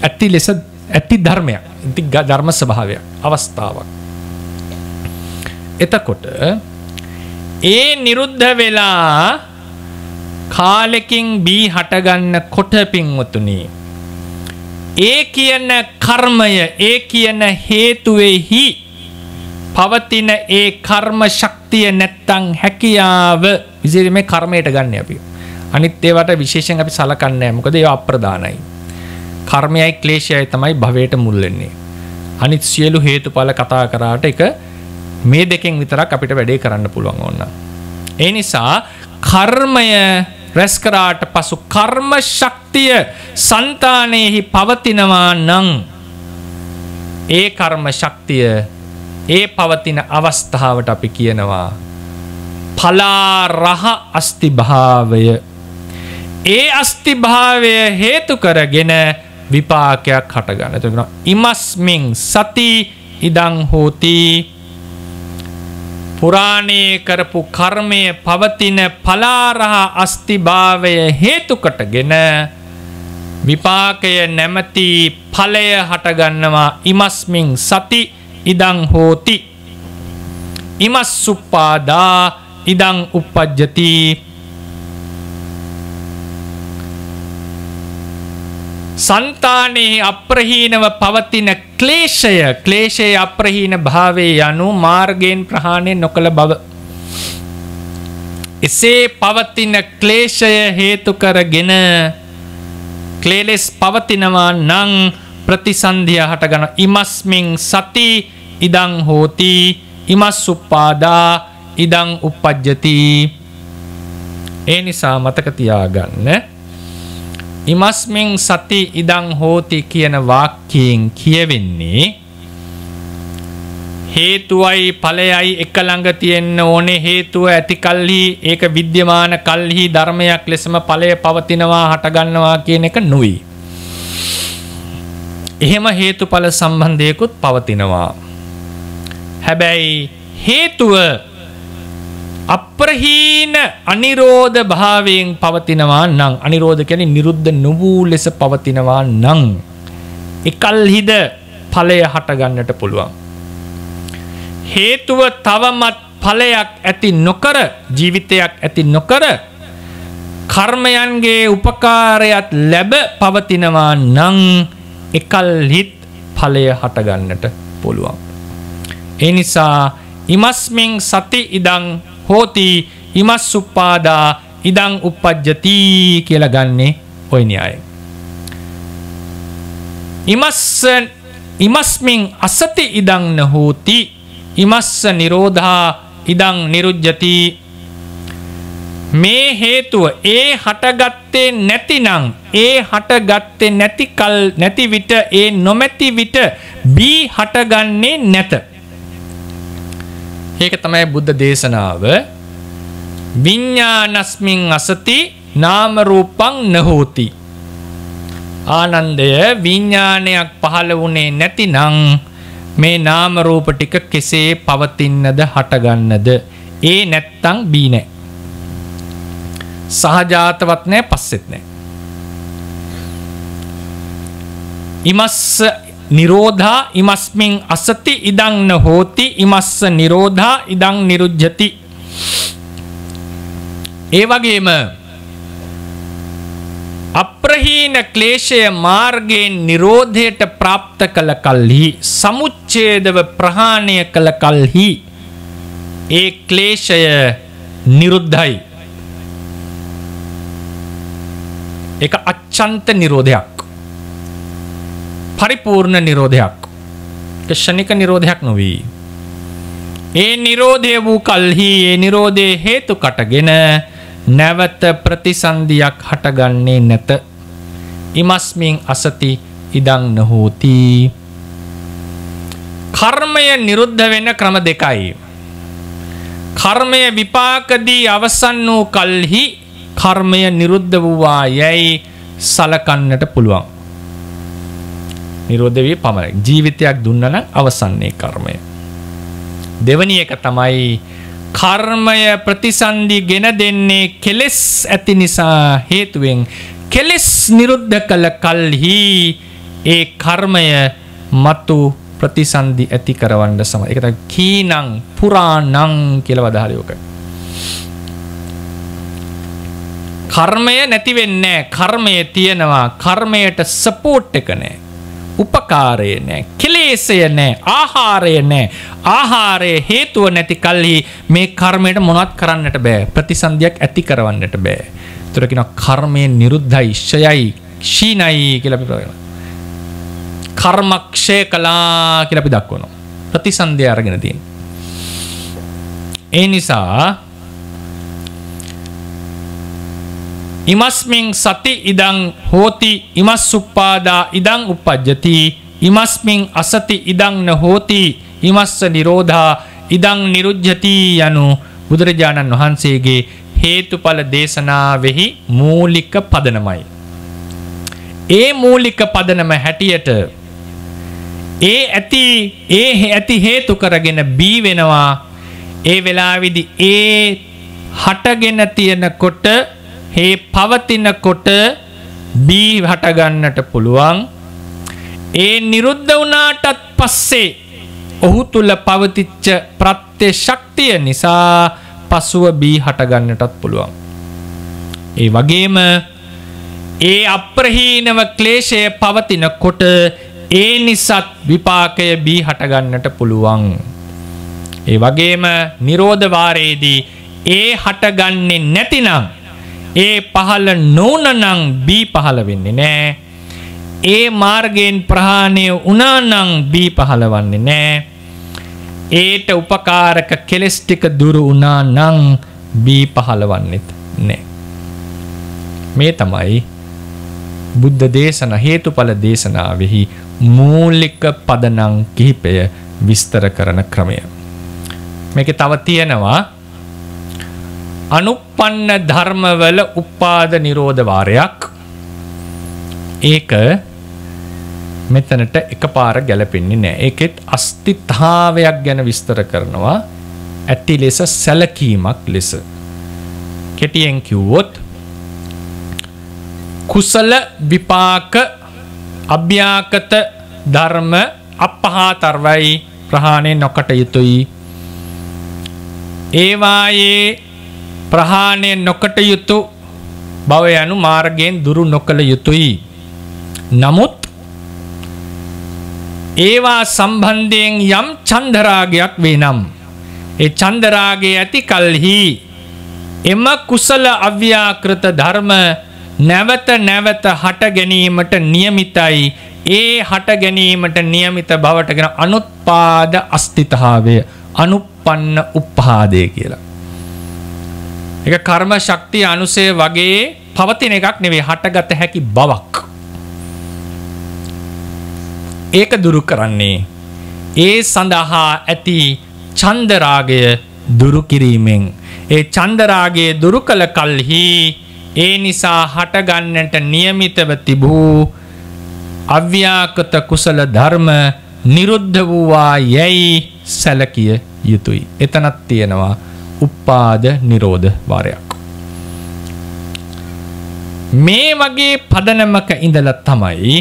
ඇති ලෙස ඇති ධර්මයක් ඉති ධර්ම ස්වභාවයක් අවස්ථාවක්. එතකොට ඒ නිරුද්ධ වෙලා කාලෙකින් බී හටගන්න කොට පින්වතුනී. ඒ කියන කර්මය ඒ කියන හේතුවෙහි පවතින ඒ කර්ම ශක්තිය නැත්තං හැකියාව විසිරි මේ කර්මයට ගන්න අපි. අනිත් ඒවට විශේෂෙන් අපි සලකන්නේ මොකද ඒ අප්‍රධානයි. කර්මයයි ක්ලේශයයි තමයි භවයට මුල් වෙන්නේ. අනිත් සියලු හේතුඵල කතා කරාට එක මේ දෙකෙන් විතරක් අපිට වැඩේ කරන්න පුළුවන් ඕන්න. ඒ නිසා කර්මය රැස් කරාට පසු කර්ම ශක්තිය సంతානෙහි පවතිනවා නම් ඒ කර්ම ශක්තිය ඒ පවතින අවස්ථාවට අපි කියනවා පලා රහ අස්තිභාවය ඒ අස්තිභාවය හේතු කරගෙන විපාකයක් හටගන්න තිබෙනවා ඉමස්මින් සති ඉදං හෝති පුරාණයේ කරපු කර්මය පවතින පලාරහ අස්තිභාවය හේතුකටගෙන විපාකය නැමති ඵලය හටගන්නවා. ඉමස්මින් සති ඉදං හෝති. ඉමස්සුප්පාදා ඉදං උප්පජ්ජති సంతాනෙහි අප්‍රහීනව පවතින ක්ලේශය ක්ලේශයේ අප්‍රහීන භාවයේ යනු මාර්ගයෙන් ප්‍රහාණය නොකළ බව. එසේ පවතින ක්ලේශය හේතු කරගෙන ක්ලේලෙස් පවතිනවා නං ප්‍රතිසන්ධිය හටගන ඉමස්මින් සති ඉදං හෝති ඉමස්සුප්පාදා ඉදං උපපජ්ජති ඒ නිසා මතකතියාගන්න ඉමස්මින් සති ඉදං හෝති කියන වාක්‍යයෙන් කියවෙන්නේ හේතුවයි ඵලයයි එක ළඟ තියෙන්න ඕනේ හේතුව ඇති කල්හි ඒක විද්‍යමාන කල්හි ධර්මයක් ලෙසම ඵලය පවතිනවා හටගන්නවා කියන එක නුයි. එහෙම හේතුඵල සම්බන්ධයකුත් පවතිනවා. හැබැයි හේතුව අප්‍රහීන අනිරෝධ භාවයෙන් පවතිනවා නං අනිරෝධ කැන නිරුද්ධ නොවූ ලෙස පවතිනවා නං. එකල්හිද ඵලය හටගන්නට පුළුවන්. හේතුව තවමත් ඵලයක් ඇති නොකර ජීවිතයක් ඇති නොකර කර්මයන්ගේ උපකාරයත් ලැබ පවතිනවා නං එකල්හිත් ඵලය හටගන්නට පුළුවන්. ඒ නිසා ඉමස්මින් සති ඉදං හෝති ඉමස් උප්පාදා ඉදං උපජ්ජති කියලා ගන්නේ ඔය න්‍යාය. ඉමස්ස ඉමස්මින් අසති ඉදං නහෝති ඉමස්ස නිරෝධා ඉදං නිරුජ්ජති මේ හේතුව ඒ හටගත්තේ නැතිනං ඒ හටගත්තේ නැතිකල් නැති විට ඒ නොමැති විට බී හටගන්නේ නැත. ඒක තමයි බුද්ධ දේශනාව විඤ්ඥානස්මින් අසති නාමරූපං නහෝති. ආනන්දය විඤ්ඥානයක් පහළ වුණේ නැති නං මේ නාමරූප ටික කෙසේ පවතින්නද හටගන්නද ඒ නැත්තං බීනෑ. සහජාතවත් නෑ පස්සෙත් නෑ. ඉමස්ස නිරෝධා ඉමස්මින් අසති ඉදංන හෝති ඉමස්ස නිරෝධා ඉදං නිරුද්ධති. ඒ වගේම අප්‍රහීන ක්ලේශය මාර්ගයෙන් නිරෝධයට ප්‍රාප්ත කළ කල්හි සමුච්චේදව ප්‍රහාණය කළ කල්හි ඒ ක්ලේශය නිරුද්ධයි එක අච්චන්ත නිරෝධයක් පරිපූර්ණ නිරෝධයක්. ක්ෂණික නිරෝධයක් නොවී. ඒ නිරෝධය වූ කල්හි ඒ නිරෝධය හේතු කටගෙන නැවත ප්‍රතිසන්ධියක් හටගන්නේ නැත. ඉමස්මින් අසති ඉදං නොහෝති. කර්මය නිරුද්ධ වෙන ක්‍රම දෙකයි. කර්මය විපාකදී අවසන් වූ කල්හි කර්මය නිරුද්ධ වූවා යැයි සලකන්නට පුළුවන්. නිරෝධ වී පමණක් ජීවිතයක් දුන්නනම් අවසන්නේ කර්මය. දෙවනි එක තමයි කර්මය ප්‍රතිසන්දි ගෙන දෙන්නේ කෙලෙස් ඇති නිසා හේතුවෙන් කෙලෙස් නිරුද්ධ කළ කල්හි ඒ කර්මය මතු ප්‍රතිසන්දි ඇති කරවන්න සම එක කීනං පුරානං කියල වදහලයෝක කර්මය නැතිවෙන්නේ කර්මය තියෙනවා. කර්මයට සපෝට් එක නෑ උපකාරය නෑ කෙලේසය නෑ ආහාරය නෑ. ආහාරය හේතුව නැති කල්හි මේ කර්මයට මොනත් කරන්නට බෑ ප්‍රතිසන්ධයක් ඇති කරවන්නට බෑ. තුරකින කර්මය නිරුද්ධයි ශ්ෂයයි ශීනයි කියලපි ප්‍රගෙන කර්මක්ෂය කලා කියලපි දක්වනවා. ප්‍රතිසන්ධය අරගෙන තින් ඒ නිසා ඉමස්මින් සති ඉදං හෝති ඉමස් උප්පාදා ඉදං උපජ්ජති ඉමස්මින් අසති ඉදං න හෝති ඉමස්ස නිරෝධා ඉදං නිරුද්ධති යනු බුදුරජාණන් වහන්සේගේ හේතුඵල දේශනාවෙහි මූලික පදනමයි. ඒ මූලික පදනම හැටියට ඒ ඇති ඒ ඇති හේතු කරගෙන බී වෙනවා ඒ වෙලාවිදි ඒ හටගෙන තියෙනකොට හේ පවතිනකොට බී හටගන්නට පුළුවන් ඒ නිරුද්ධ වුණාටත් පස්සේ ඔහු තුළ පවතිච්ච ප්‍රත්‍ය ශක්තිය නිසා පසුව බී හටගන්නටත් පුළුවන්. ඒ වගේම ඒ අප්‍රහීනව ක්ලේශය පවතිනකොට ඒ නිසත් විපාකය බී හටගන්නට පුළුවන්. ඒ වගේම නිරෝධවාරයේදී ඒ හටගන්නේ නැතිනම් ඒ පහළ නොවනනං බී පහළ වෙන්නේ නෑ. ඒ මාර්ගයෙන් ප්‍රහාණය උනානං බී පහළවන්නේ නෑ. ඒට උපකාරක කෙලෙස්ටික දුරු උනා නං බී පහළවන්නෙත් නෑ. මේ තමයි බුද්ධ දේශන හේතුඵල දේශනාවෙහි මූලික පදනං කිහිපය විස්තර කරන ක්‍රමය. මේක තව තියෙනවා අනුපන්න ධර්මවල උපාද නිරෝධවාරයක් ඒක මෙතනට එක පාර ගැලපෙන්නේ නෑ. ඒකෙත් අස්තිතාවයක් ගැන විස්තර කරනවා. ඇති ලෙස සැලකීමක් ලෙස. කෙටියෙන් කිව්වොත් කුසල විපාක අභ්‍යාකත ධර්ම අපහාතරවයි ප්‍රහාණය නොකට යුතුයි. ඒවායේ ප්‍රහාණය නොකට යුතු බව යනු මාර්ගයෙන් දුරු නොකළ යුතුයි. නමුත් ඒවා සම්බන්ධයෙන් යම් චන්දරාගයක් වේ නම්. ඒ චන්දරාගේ ඇති කල්හි එම කුසල අව්‍යාකෘත ධර්ම නැවත නැවත හට ගැනීමට නියමිතයි ඒ හට ගැනීමට නියමිත බවටගෙන අනුත්පාද අස්තිතහාවය අනුපන්න උප්පාදය කියලා. එක කර්ම ශක්තිය අනුසය වගේ පවතින එකක් නෙවේ හටගත හැකි බවක්. ඒක දුරු කරන්නේ. ඒ සඳහා ඇති චන්දරාගය දුරු කිරීමෙන්. ඒ චන්දරාගේ දුරු කළ කල්හි ඒ නිසා හටගන්නට නියමිතව තිබූ අව්‍යාකත කුසල ධර්ම නිරුද්ධ වූවා යැයි සැලකිය යුතුයි. එතනත් තියෙනවා උප්පාද නිරෝධ වාරයක්. මේ වගේ පදනමක ඉඳලා තමයි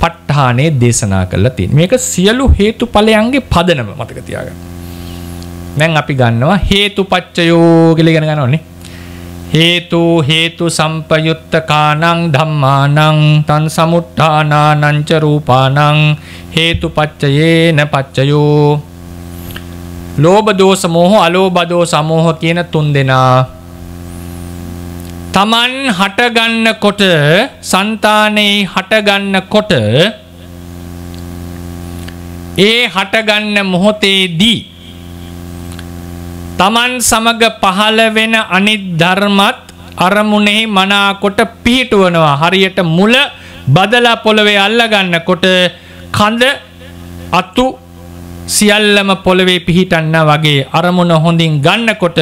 ප ဋ ාණේ දේශනා කරලා තියෙන්නේ. මේක සියලු හේතුඵලයන්ගේ පදනම මතක තියාගන්න. දැන් අපි ගන්නවා හේතුපච්චයෝ කියලා ඉගෙන ගන්නවනේ. හේතු හේතු සම්පයුත්ත කානං ධම්මානං තන් සමුට්ඨානානං ච රූපානං හේතුපච්චයේන පච්චයෝ ලෝභ දෝෂ මෝහ අලෝභ දෝෂ අමෝහ කියන තුන් දෙනා තමන් හටගන්නකොට సంతානේ හටගන්නකොට ඒ හටගන්න මොහොතේදී තමන් සමග පහළ වෙන අනිත් ධර්මත් අරමුණෙහි මනාකොට පිහිටුවනවා. හරියට මුල බදලා පොළවේ අල්ලගන්නකොට කඳ අතු සියල්ලම පොළවේ පිහිටන්න වගේ අරමුණ හොඳින් ගන්නකොට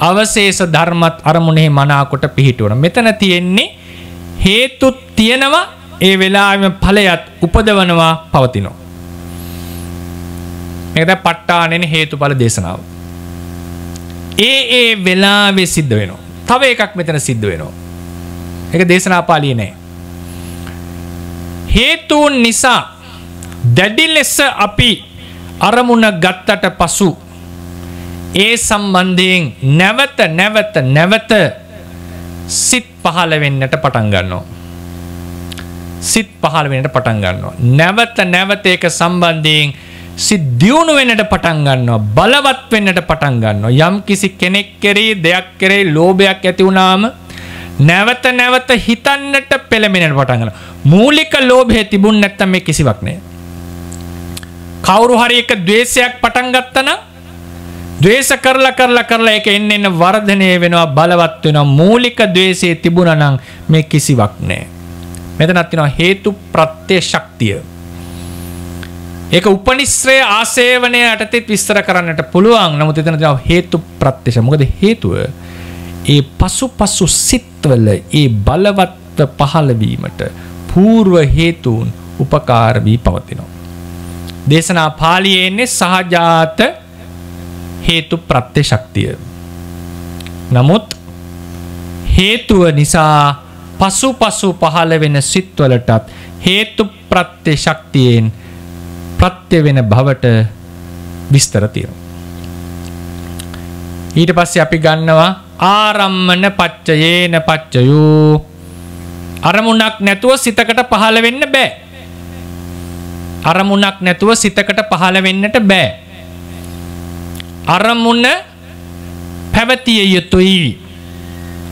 අවශේෂ ධර්මත් අරමුණෙහි මනාකොට පිහිටුවන. මෙතන තියෙන්නේ හේතුත් තියෙනවා ඒ වෙලාවෙම ඵලයත් උපදවනවා පවතිනවා. මේකද ප ဋ ාණෙන හේතුඵල දේශනාව. ඒ ඒ වෙලාවේ සිද්ධ වෙනවා. තව එකක් මෙතන සිද්ධ වෙනවා. ඒක දේශනා පාළියේ නෑ. හේතුන් නිසා දැඩි ලෙස අපි අරමුණ ගත්තට පසු ඒ සම්බන්ධයෙන් නැවත නැවත නැවත සිත් පහළ වෙන්නට පටන් ගන්නවා. සිත් පහළ වෙන්නට පටන් ගන්නවා. නැවත නැවත ඒක සම්බන්ධයෙන් සිත් දියුණු වෙන්නට පටන් ගන්නවා. බලවත් වෙන්නට පටන් ගන්නවා. යම් කිසි කෙනෙක් කෙරෙහි දෙයක් කෙරෙහි ලෝභයක් ඇති වුණාම නැවත නැවත හිතන්නට පෙළඹෙන්නට පටන් ගන්නවා. මූලික ලෝභය තිබුණ නැත්නම් මේ කිසිවක් නෑ. කවුරු හරි එක ද්වේෂයක් පටන් ගත්තනම් ද්වේෂ කරලා කරලා කරලා ඒක එන්න එන්න වර්ධනය වෙනවා බලවත් වෙනවා මූලික ද්වේෂයේ තිබුණා නම් මේ කිසිවක් නැහැ. මෙතනත් තියෙනවා හේතු ප්‍රත්‍ය ශක්තිය. ඒක උපනිශ්‍රය ආසේවනය යටතේත් විස්තර කරන්නට පුළුවන්. නමුත් එතන තියෙනවා හේතු ප්‍රත්‍යශ. මොකද හේතුව ඒ පසුපසු සිත්වල ඒ බලවත්ව පහළ වීමට పూర్ව හේතුන් උපකාර වී පවතිනවා. දේශනා පාලියේ එන්නේ සහජාත හේතු ප්‍රත්‍ය ශක්තිය. නමුත් හේතුව නිසා පසු පසු පහළ වෙන සිත්වලටත් හේතු ප්‍රත්‍ය ශක්තියෙන් ප්‍රත්‍ය වෙන බවට විස්තර තියෙනවා. ඊට පස්සේ අපි ගන්නවා ආරම්මන පච්චයේන පච්චයෝ අරමුණක් නැතුව සිතකට පහළ වෙන්න බෑ. අරමුණක් නැතුව සිතකට පහළ වෙන්නට බෑ. අරමුණ පැවතිය යුතුයි.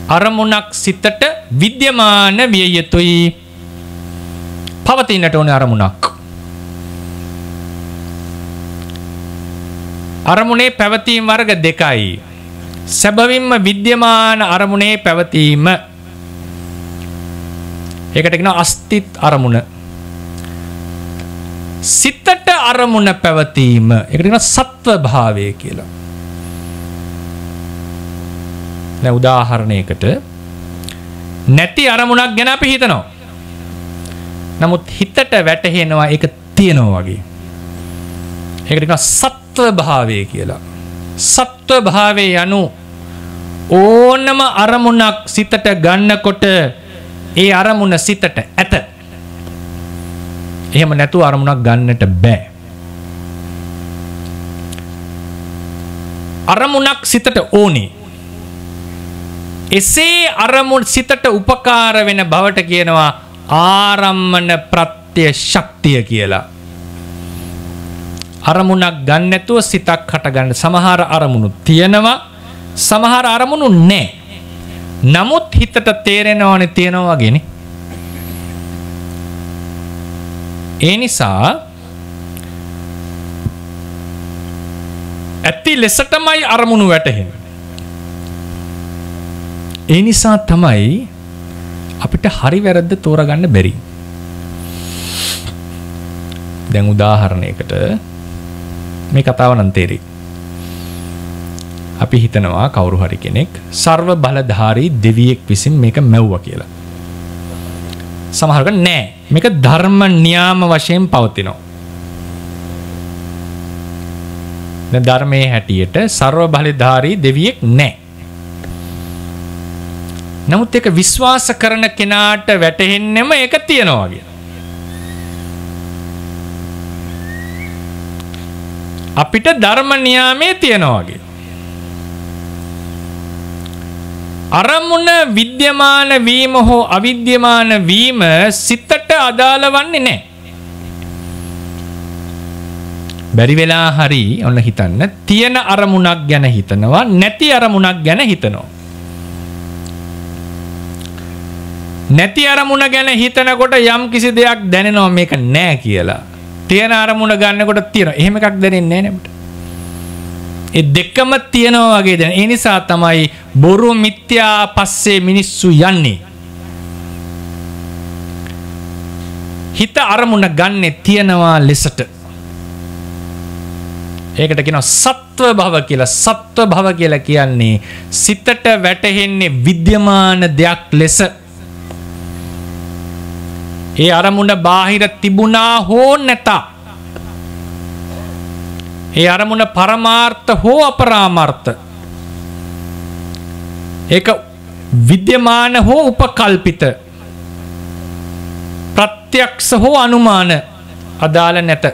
අරමුණක් සිතට විද්‍යමාන විය යුතුයි. පවතින්නට ඕන අරමුණක්. අරමුණේ පැවතීම් වර්ග දෙකයි. සැබවින්ම විද්‍යමාන අරමුණේ පැවතීම. ඒකට කියන අස්තිත් අරමුණ සිතට අරමුණ පැවතීම එකට සත්ව භාවය කියලා. දැන් උදාහරණයකට නැති අරමුණක් ගැන අපි හිතනවා. නමුත් හිතට වැටහෙනවා ඒක තියෙනවා වගේ. ඒකට කියනවා සත්ව භාවය කියලා. සත්ව භාවය යනු ඕනම අරමුණක් සිතට ගන්නකොට ඒ අරමුණ සිතට ඇත. එහෙම නැතුව අරමුණක් ගන්නට බෑ. අරමුණක් සිතට ඕනේ. එසේ අරමුණ සිතට උපකාර වෙන බවට කියනවා ආරම්මන ප්‍රත්‍ය ශක්තිය කියලා. අරමුණක් ගන්න නැතුව සිතක් හටගන්න සමහර අරමුණු තියෙනවා සමහර අරමුණු නැහැ. නමුත් හිතට තේරෙනවනේ තියෙනවා වගේනේ. ඒ නිසා ඇති ලෙසටමයි අරමුණු වැටහෙන. ඒ නිසා තමයි අපිට හරි වැරද්ද තෝරගන්න බැරි. දැන් උදාහරණයකට මේ කතාව නම් තේරෙයි. අපි හිතනවා කවුරු හරි කෙනෙක් සර්ව බලධාරී දෙවියෙක් විසින් මේක මැව්වා කියලා. සමහරක නෑ මේක ධර්ම න්‍යාම වශයෙන් පවතිනවා. ධර්මයේ හැටියට සර්ව බලධාරී දෙවියෙක් නෑ. නමුත් ඒක විශ්වාස කරන කෙනාට වැටහෙන්නෙම ඒක තියෙනවා කියලා. අපිට ධර්ම න්‍යාමයේ තියෙනවා වගේ. අරමුණ විද්‍යමාන වීම හෝ අවිද්‍යමාන වීම සිතට අදාළ වන්නේ නැහැ. බැරි වෙලා හරි ඔන්න හිතන්න තියෙන අරමුණක් ගැන හිතනවා නැති අරමුණක් ගැන හිතනවා. නැති අරමුණ ගැන හිතනකොට යම් කිසි දෙයක් දැනෙනවා මේක නෑ කියලා. තියෙන අරමුණ ගන්නකොට තියෙන එහෙම එකක් දැනෙන්නේ නෑ නේද? ඒ දෙකම තියෙනවා වගේ දැන. ඒ නිසා තමයි බොරු මිත්‍යා පස්සේ මිනිස්සු යන්නේ. හිත අරමුණ ගන්නෙ තියෙනවා ලෙසට. ඒකට කියනවා සත්ව භව කියලා. සත්ව භව කියලා කියන්නේ සිතට වැටහෙන්නේ විද්‍යමාන දෙයක් ලෙස. ඒ අරමුණ බාහිර තිබුණා හෝ නැතා ඒ අරමුණ පරමාර්ථ හෝ අපරාමර්ථ. ඒක විද්‍යමාන හෝ උපකල්පිත. ප්‍රත්‍යක්ෂ හෝ අනුමාන අදාළ නැත.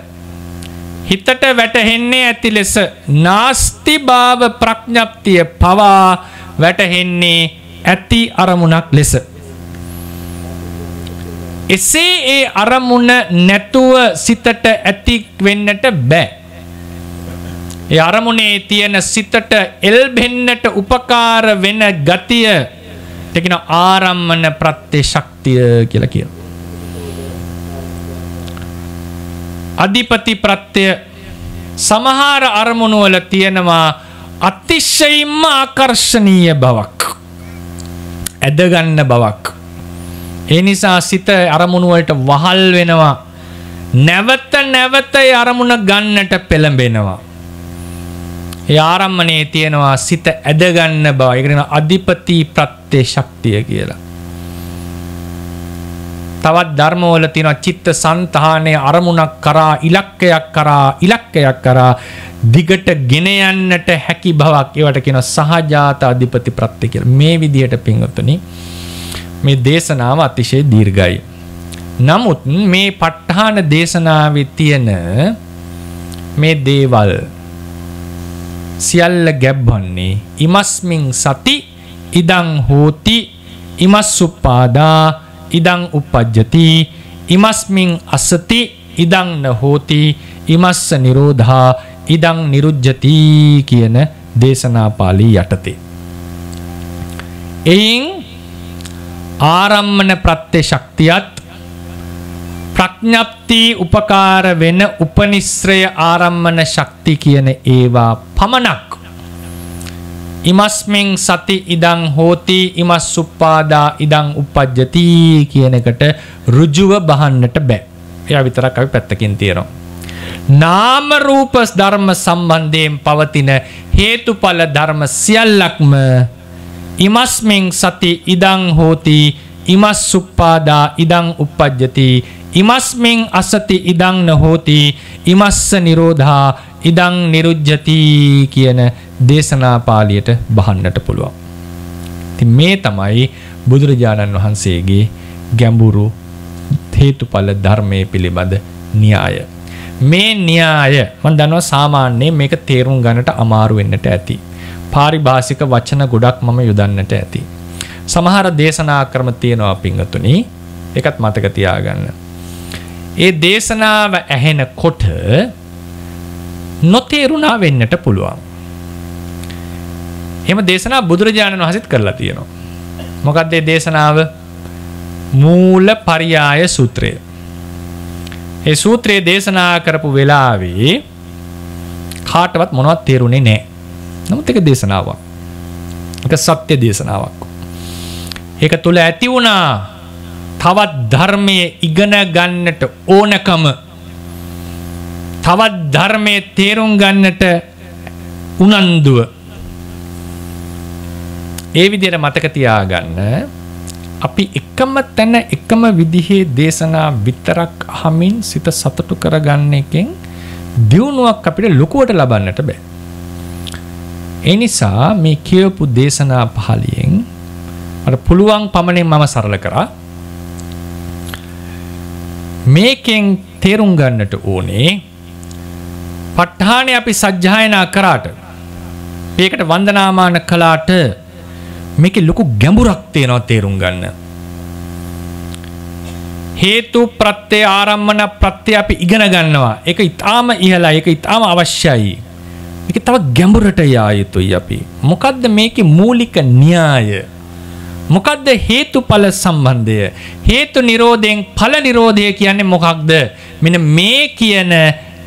හිතට වැටහෙන්නේ ඇති ලෙස නාස්ති භාව ප්‍රඥප්තිය පවා වැටහෙන්නේ ඇති අරමුණක් ලෙස. එසේ ඒ අරමුණ නැතුව සිතට ඇති වෙන්නට බෑ. ඒ අරමුණේ තියෙන සිතට එල්බෙන්නට උපකාර වෙන ගතිය තකින ආරම්මන ප්‍රත්්‍ය ශක්තිය කියලා කිය. අධිපති ප්‍රත්්‍යය සමහාර අරමුණුවල තියෙනවා අතිශ්‍යයිම්ම ආකර්ශනීය බවක්. ඇදගන්න බවක්. ඒ නිසා සිත අරමුණුවලට වහල් වෙනවා. නැවත නැවත අරමුණ ගන්නට පෙළඹෙනවා. ඒ ආරම්මණයේ තියෙනවා සිත ඇදගන්න බව. ඒකට අධිපති ප්‍රත්‍ය ශක්තිය කියලා. තවත් ධර්මවල තියෙනවා චිත්ත සංතානයේ අරමුණක් කරා ඉලක්කයක් කරා ඉලක්කයක් කරා දිගට ගෙන යන්නට හැකි බවක් ඒවට කියනවා සහජාත අධිපති ප්‍රත්‍ය කියලා. මේ විදිහට පින්වතුනි මේ දේශනාව අතිශය දීර්ඝයි. නමුත් මේ ප ဋ ාහන දේශනාවේ තියෙන මේ දේවල් සියල්ල ගැබ්වන්නේ ඉමස්මින් සති ඉදං හෝති ඉමස්සුපාදා ඉදං උපජ්ජති ඉමස්මින් අසති ඉදං නහෝති ඉමස්ස නිරෝධා ඉදං නිරුජ්ජති කියන දේශනා පාළි යටතේ. එයින් ආරම්මන ප්‍රත්‍ය ශක්තියත් ප්‍රඥප්ති උපකාර වෙන උපනිශ්‍රය ආරම්මන ශක්ති කියන ඒවා පමණක් ඉමස්මින් සති ඉදං හෝති ඉමස් සුප්පාදා ඉදං උපජ්ජති කියන එකට ඍජුව බහන්නට බෑ. එයා විතරක් අපි පැත්තකින් තියෙනවා. නාම රූප ධර්ම සම්බන්ධයෙන් පවතින හේතුඵල ධර්ම සියල්ලක්ම ඉමස්මින් සති ඉදං හෝති ඉමස් සුප්පාදා ඉදං උපජ්ජති ඉමස්මින් අසති ඉදං නහෝති ඉමස්ස නිරෝධා ඉදං නිරුජ්ජති කියන දේශනා පාලියට බහන්නට පුළුවන්. ඉතින් මේ තමයි බුදුරජාණන් වහන්සේගේ ගැඹුරු හේතුඵල ධර්මයේ පිළිබඳ න්‍යාය. මේ න්‍යාය මම දන්නවා සාමාන්‍යයෙන් මේක තේරුම් ගන්නට අමාරු වෙන්නට ඇති. පාරිභාෂික වචන ගොඩක් මම යොදන්නට ඇති. සමහර දේශනා ක්‍රම තියෙනවා පිංගතුනි. ඒකත් මතක තියාගන්න. ඒ දේශනාව ඇහෙනකොට නොතේරුණා වෙන්නට පුළුවන්. එම දේශනා බුදුරජාණන් වහසත් කරලා තියෙනවා. මොකක්දේ දේශනාව මූල පරියාය සූත්‍රය. ඒ සූත්‍රයේ දේශනා කරපු වෙලාවේ කාටවත් මොනවත් තේරුණේ නෑ. නමුත් එක දේශනාවක්. එක සත්‍ය දේශනාවක්. ඒක තුළ ඇති වුණා තවත් ධර්මය ඉගෙන ගන්නට ඕනකම තවත් ධර්මය තේරුම් ගන්නට උනන්දුව ඒ විදියට මතක තියාගන්න අපි එකම තැන එකම විදිහේ දේශනා විතරක් අහමින් සිත සතුටු කරගන්න එකෙන් දියුණුවක් අපිට ලොකුවට ලබන්නට බෑ. ඒ නිසා මේ කියවපු දේශනා පහලියෙන් මට පුළුවන් පමණින් මම සරල කරා මේකෙන් තේරුම් ගන්නට ඕනේ ප ဋ ාණය අපි සජ්ජායනා කරාට ඒකට වන්දනාමාන කලාට මේක ලොකු ගැඹුරක් තියෙනවා තේරුම් ගන්න. හේතු ප්‍රත්‍ය ආරම්මන ප්‍රත්‍ය අපි ඉගෙන ගන්නවා එක ඉතාම ඉහලා එක ඉතාම අවශ්‍යයි. එක තව ගැඹුරට යා යුතුයි අපි. මොකක්ද මේක මූලික න්‍යාය. මොකක්ද හේතුඵල සම්බන්ධය. හේතු නිරෝධයෙන් ඵල නිරෝධය කියන්නේ මොකක්ද මෙන මේ කියන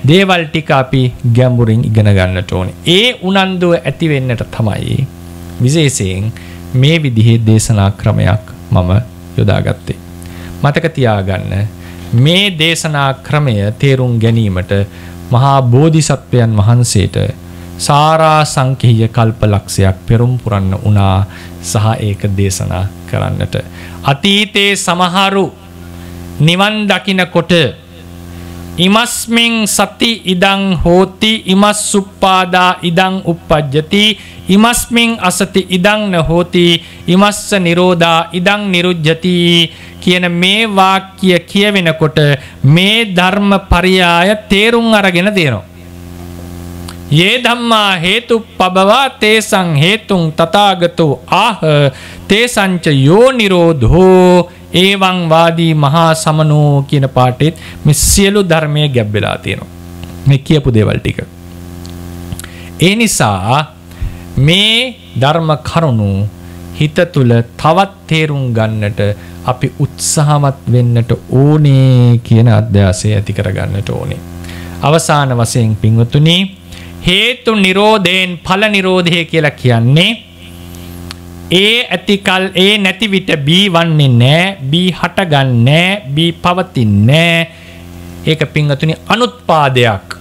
දේවල් ටික අපි ගැඹුරින් ඉගෙන ගන්නට ඕනේ. ඒ උනන්දුව ඇති වෙන්නට තමයි විශේෂයෙන් මේ විදිහේ දේශනා ක්‍රමයක් මම යොදාගත්තේ. මතක තියාගන්න මේ දේශනා ක්‍රමය තේරුම් ගැනීමට මහා බෝධිසත්වයන් වහන්සේට සාරා සංකහිය කල්පලක්ෂයක් පෙරුම් පුරන්න වනා සහ ඒක දේශනා කරන්නට. අතීතයේ සමහරු නිවන් දකිනකොට ඉමස්මින් සති ඉදං හෝති ඉමස් සුප්පාදා ඉදං උප්පජ්ජති ඉමස්මින් අසති ඉදං න හෝති ඉමස්ස නිරෝධා ඉදං නිරුජ්ජති කියන මේ වාක්‍ය කියවෙනකොට මේ ධර්ම පරියාය තේරුම් අරගෙන තියෙනවා. ඒ ධම්මා හේතු පබවා තේසං හේතුන් තථාගතෝ ආහ තේසංච යෝ නිරෝධෝ ඒවං වාදී මහා සමනෝ කියන පාටෙත් මේ සියලු ධර්මය ගැබ් වෙලා තියෙනවා. මේ කියපු දේවල් ටික. ඒ නිසා මේ ධර්ම කරුණු හිත තුළ තවත් තේරුම් ගන්නට අපි උත්සාහවත් වෙන්නට ඕනේ කියන අධ්‍යාසය ඇති කරගන්නට ඕනේ. අවසාන වශයෙන් පින්වතුනි හේතු නිරෝධයෙන් ඵල නිරෝධය කියලා කියන්නේ ඒ ඇතිකල් ඒ නැති විට බී වන්නේ නෑ බී හටගන්නෑ බී පවතින්නේ ඒක පිංහතුනි අනුත්පාදයක්.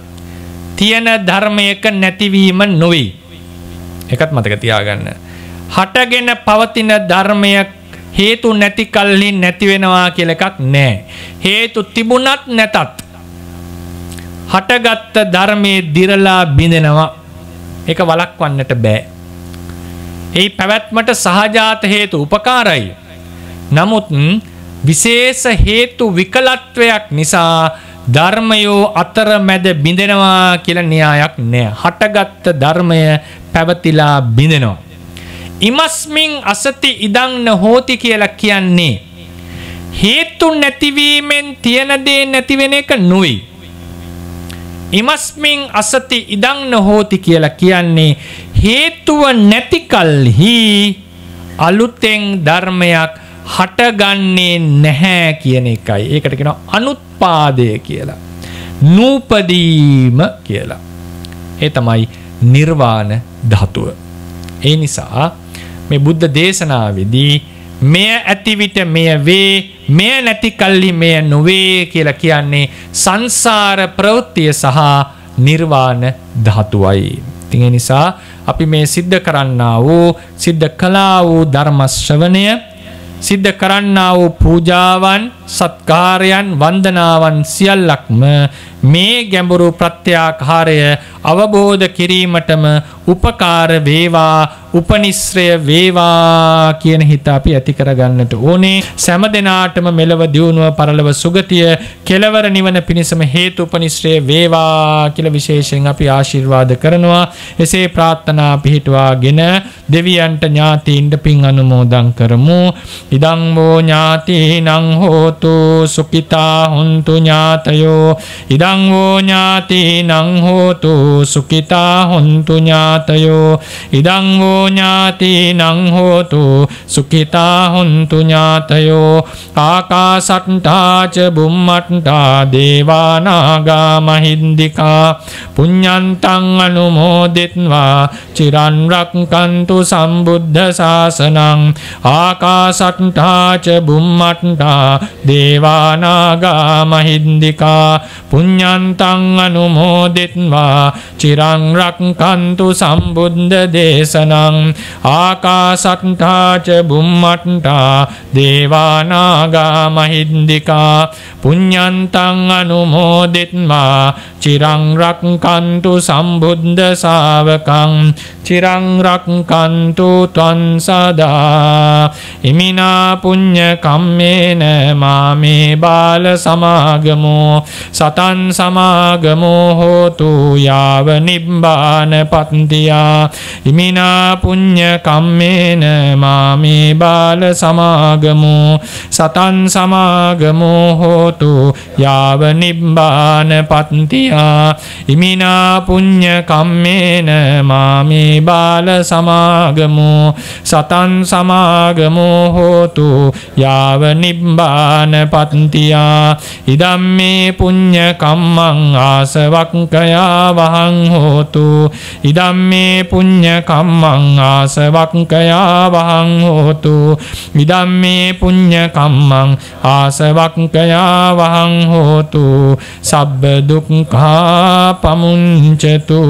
තියෙන ධර්මයක නැතිවීම නොවී. එකත් මතක තියාගන්න. හටගෙන පවතින ධර්මයක් හේතු නැති කල්හි නැතිවෙනවා කියල එකක් නෑ. හේතු තිබුණත් නැතත් හටගත්ත ධර්මය දිරලා බිඳෙනවා එක වලක් වන්නට බෑ ඒ පැවැත්මට සහජාත හේතු උපකාරයි. නමුත් විශේෂ හේතු විකලත්වයක් නිසා ධර්මයෝ අතර මැද බිඳෙනවා කියල න්‍යායක් නෑ. හටගත්ත ධර්මය පැවතිලා බිඳෙනවා. ඉමස්මින් අසති ඉදංන හෝති කියලා කියන්නේ. හේතු නැතිවීමෙන් තියනදේ නැතිවෙන එක නොයි. ඉමස්මින් අසති ඉදං නොහෝති කියලා කියන්නේ හේතුව නැතිකල්හි අලුතෙන් ධර්මයක් හටගන්නේ නැහැ කියන එකයි. ඒකට කෙන අනුත්පාදය කියලා. නූපදීම කියලා. ඒ තමයි නිර්වාණ ධාතුව. ඒ නිසා මේ බුද්ධ දේශනාවේදී මෙය ඇතිවිට මෙය වේ මෙය නැති කල්ලි මෙය නොවේ කියලා කියන්නේ සංසාර ප්‍රවෘත්තිය සහ නිර්වාණ ධාතුවයි. තිය නිසා අපි මේ සිද්ධ කරන්න වූ සිද්ධ කලා වූ ධර්මශ්‍රවනය සිද්ධ කරන්න වූ පූජාවන් සත්කාරයන් වන්දනාවන් සියල්ලක්ම මේ ගැඹුරු ප්‍රත්‍යාකාරය අවබෝධ කිරීමටම උපකාර වේවා උපනිශ්‍රය වේවා කියන හිත අපි ඇති කරගන්නට ඕනේ. සෑම දිනාටම මෙලව දියුණුව පරලව සුගතිය කෙලවර නිවන පිණිසම හේතු උපනිශ්‍රය වේවා කියලා විශේෂයෙන් අපි ආශිර්වාද කරනවා. එසේ ප්‍රාර්ථනා පිහිටුවාගෙන දෙවියන්ට ඥාතීන්ට පින් අනුමෝදන් කරමු. ඉදං වූ ඥාතීනං හෝතු සුඛිතා හොන්තු ඥාතයෝ ඉදං වූ ඥාතීනං හෝතු සුඛිතා හොන්තු ඥාතයෝ ඉදං වූ ඥාතිනං හෝතු සුඛිතා හොන්තු ඥාතයෝ ආකාසට්ඨා ච බුම්මට්ඨා දේවානාගා මහින්దికා පුඤ්ඤන්තං අනුමෝදිත්වා චිරන් රක්කන්තු සම්බුද්ධ ශාසනං ආකාසට්ඨා ච බුම්මට්ඨා දේවානාගා මහින්దికා පුඤ්ඤන්තං අනුමෝදිත්වා චිරන් රක්කන්තු සම්බුද්ධ දේශනං ආකාසට්ටා ච බුම්මට්ටා දේවානාගා මහින්దికා පුඤ්ඤන්තං අනුමෝදිත්වා චිරං රක්කන්තු සම්බුද්ධ ශාවකං චිරං රක්කන්තු ත්වං සදා ඉමිනා පුඤ්ඤ කම්මේන මාමේ බාල සමාගමෝ සතන් සමාගමෝ හෝතු යාව නිබ්බාන පත්තියා ඉමිනා පුඤ්ඤ කම්මේන මාමේ බාල සමාගමෝ සතන් සමාගමෝ හෝතු යාව නිබ්බාන පත්තියා ඉමිනා පුඤ්ඤ කම්මේන මාමේ බාල සමාගමෝ සතන් සමාගමෝ හෝතු යාව නිබ්බාන පත්තියා ඉදම්මේ පුඤ්ඤ කම්මං ආසවක්කයා වහං හෝතු ඉදම්මේ පුඤ්ඤ කම්මං ආසවක්කයා වහං හෝතු. ඉදම්මේ පුඤ්ඤ කම්මං ආසවක්කයා වහං හෝතු. සබ්බ දුක්ඛා පමුංචතු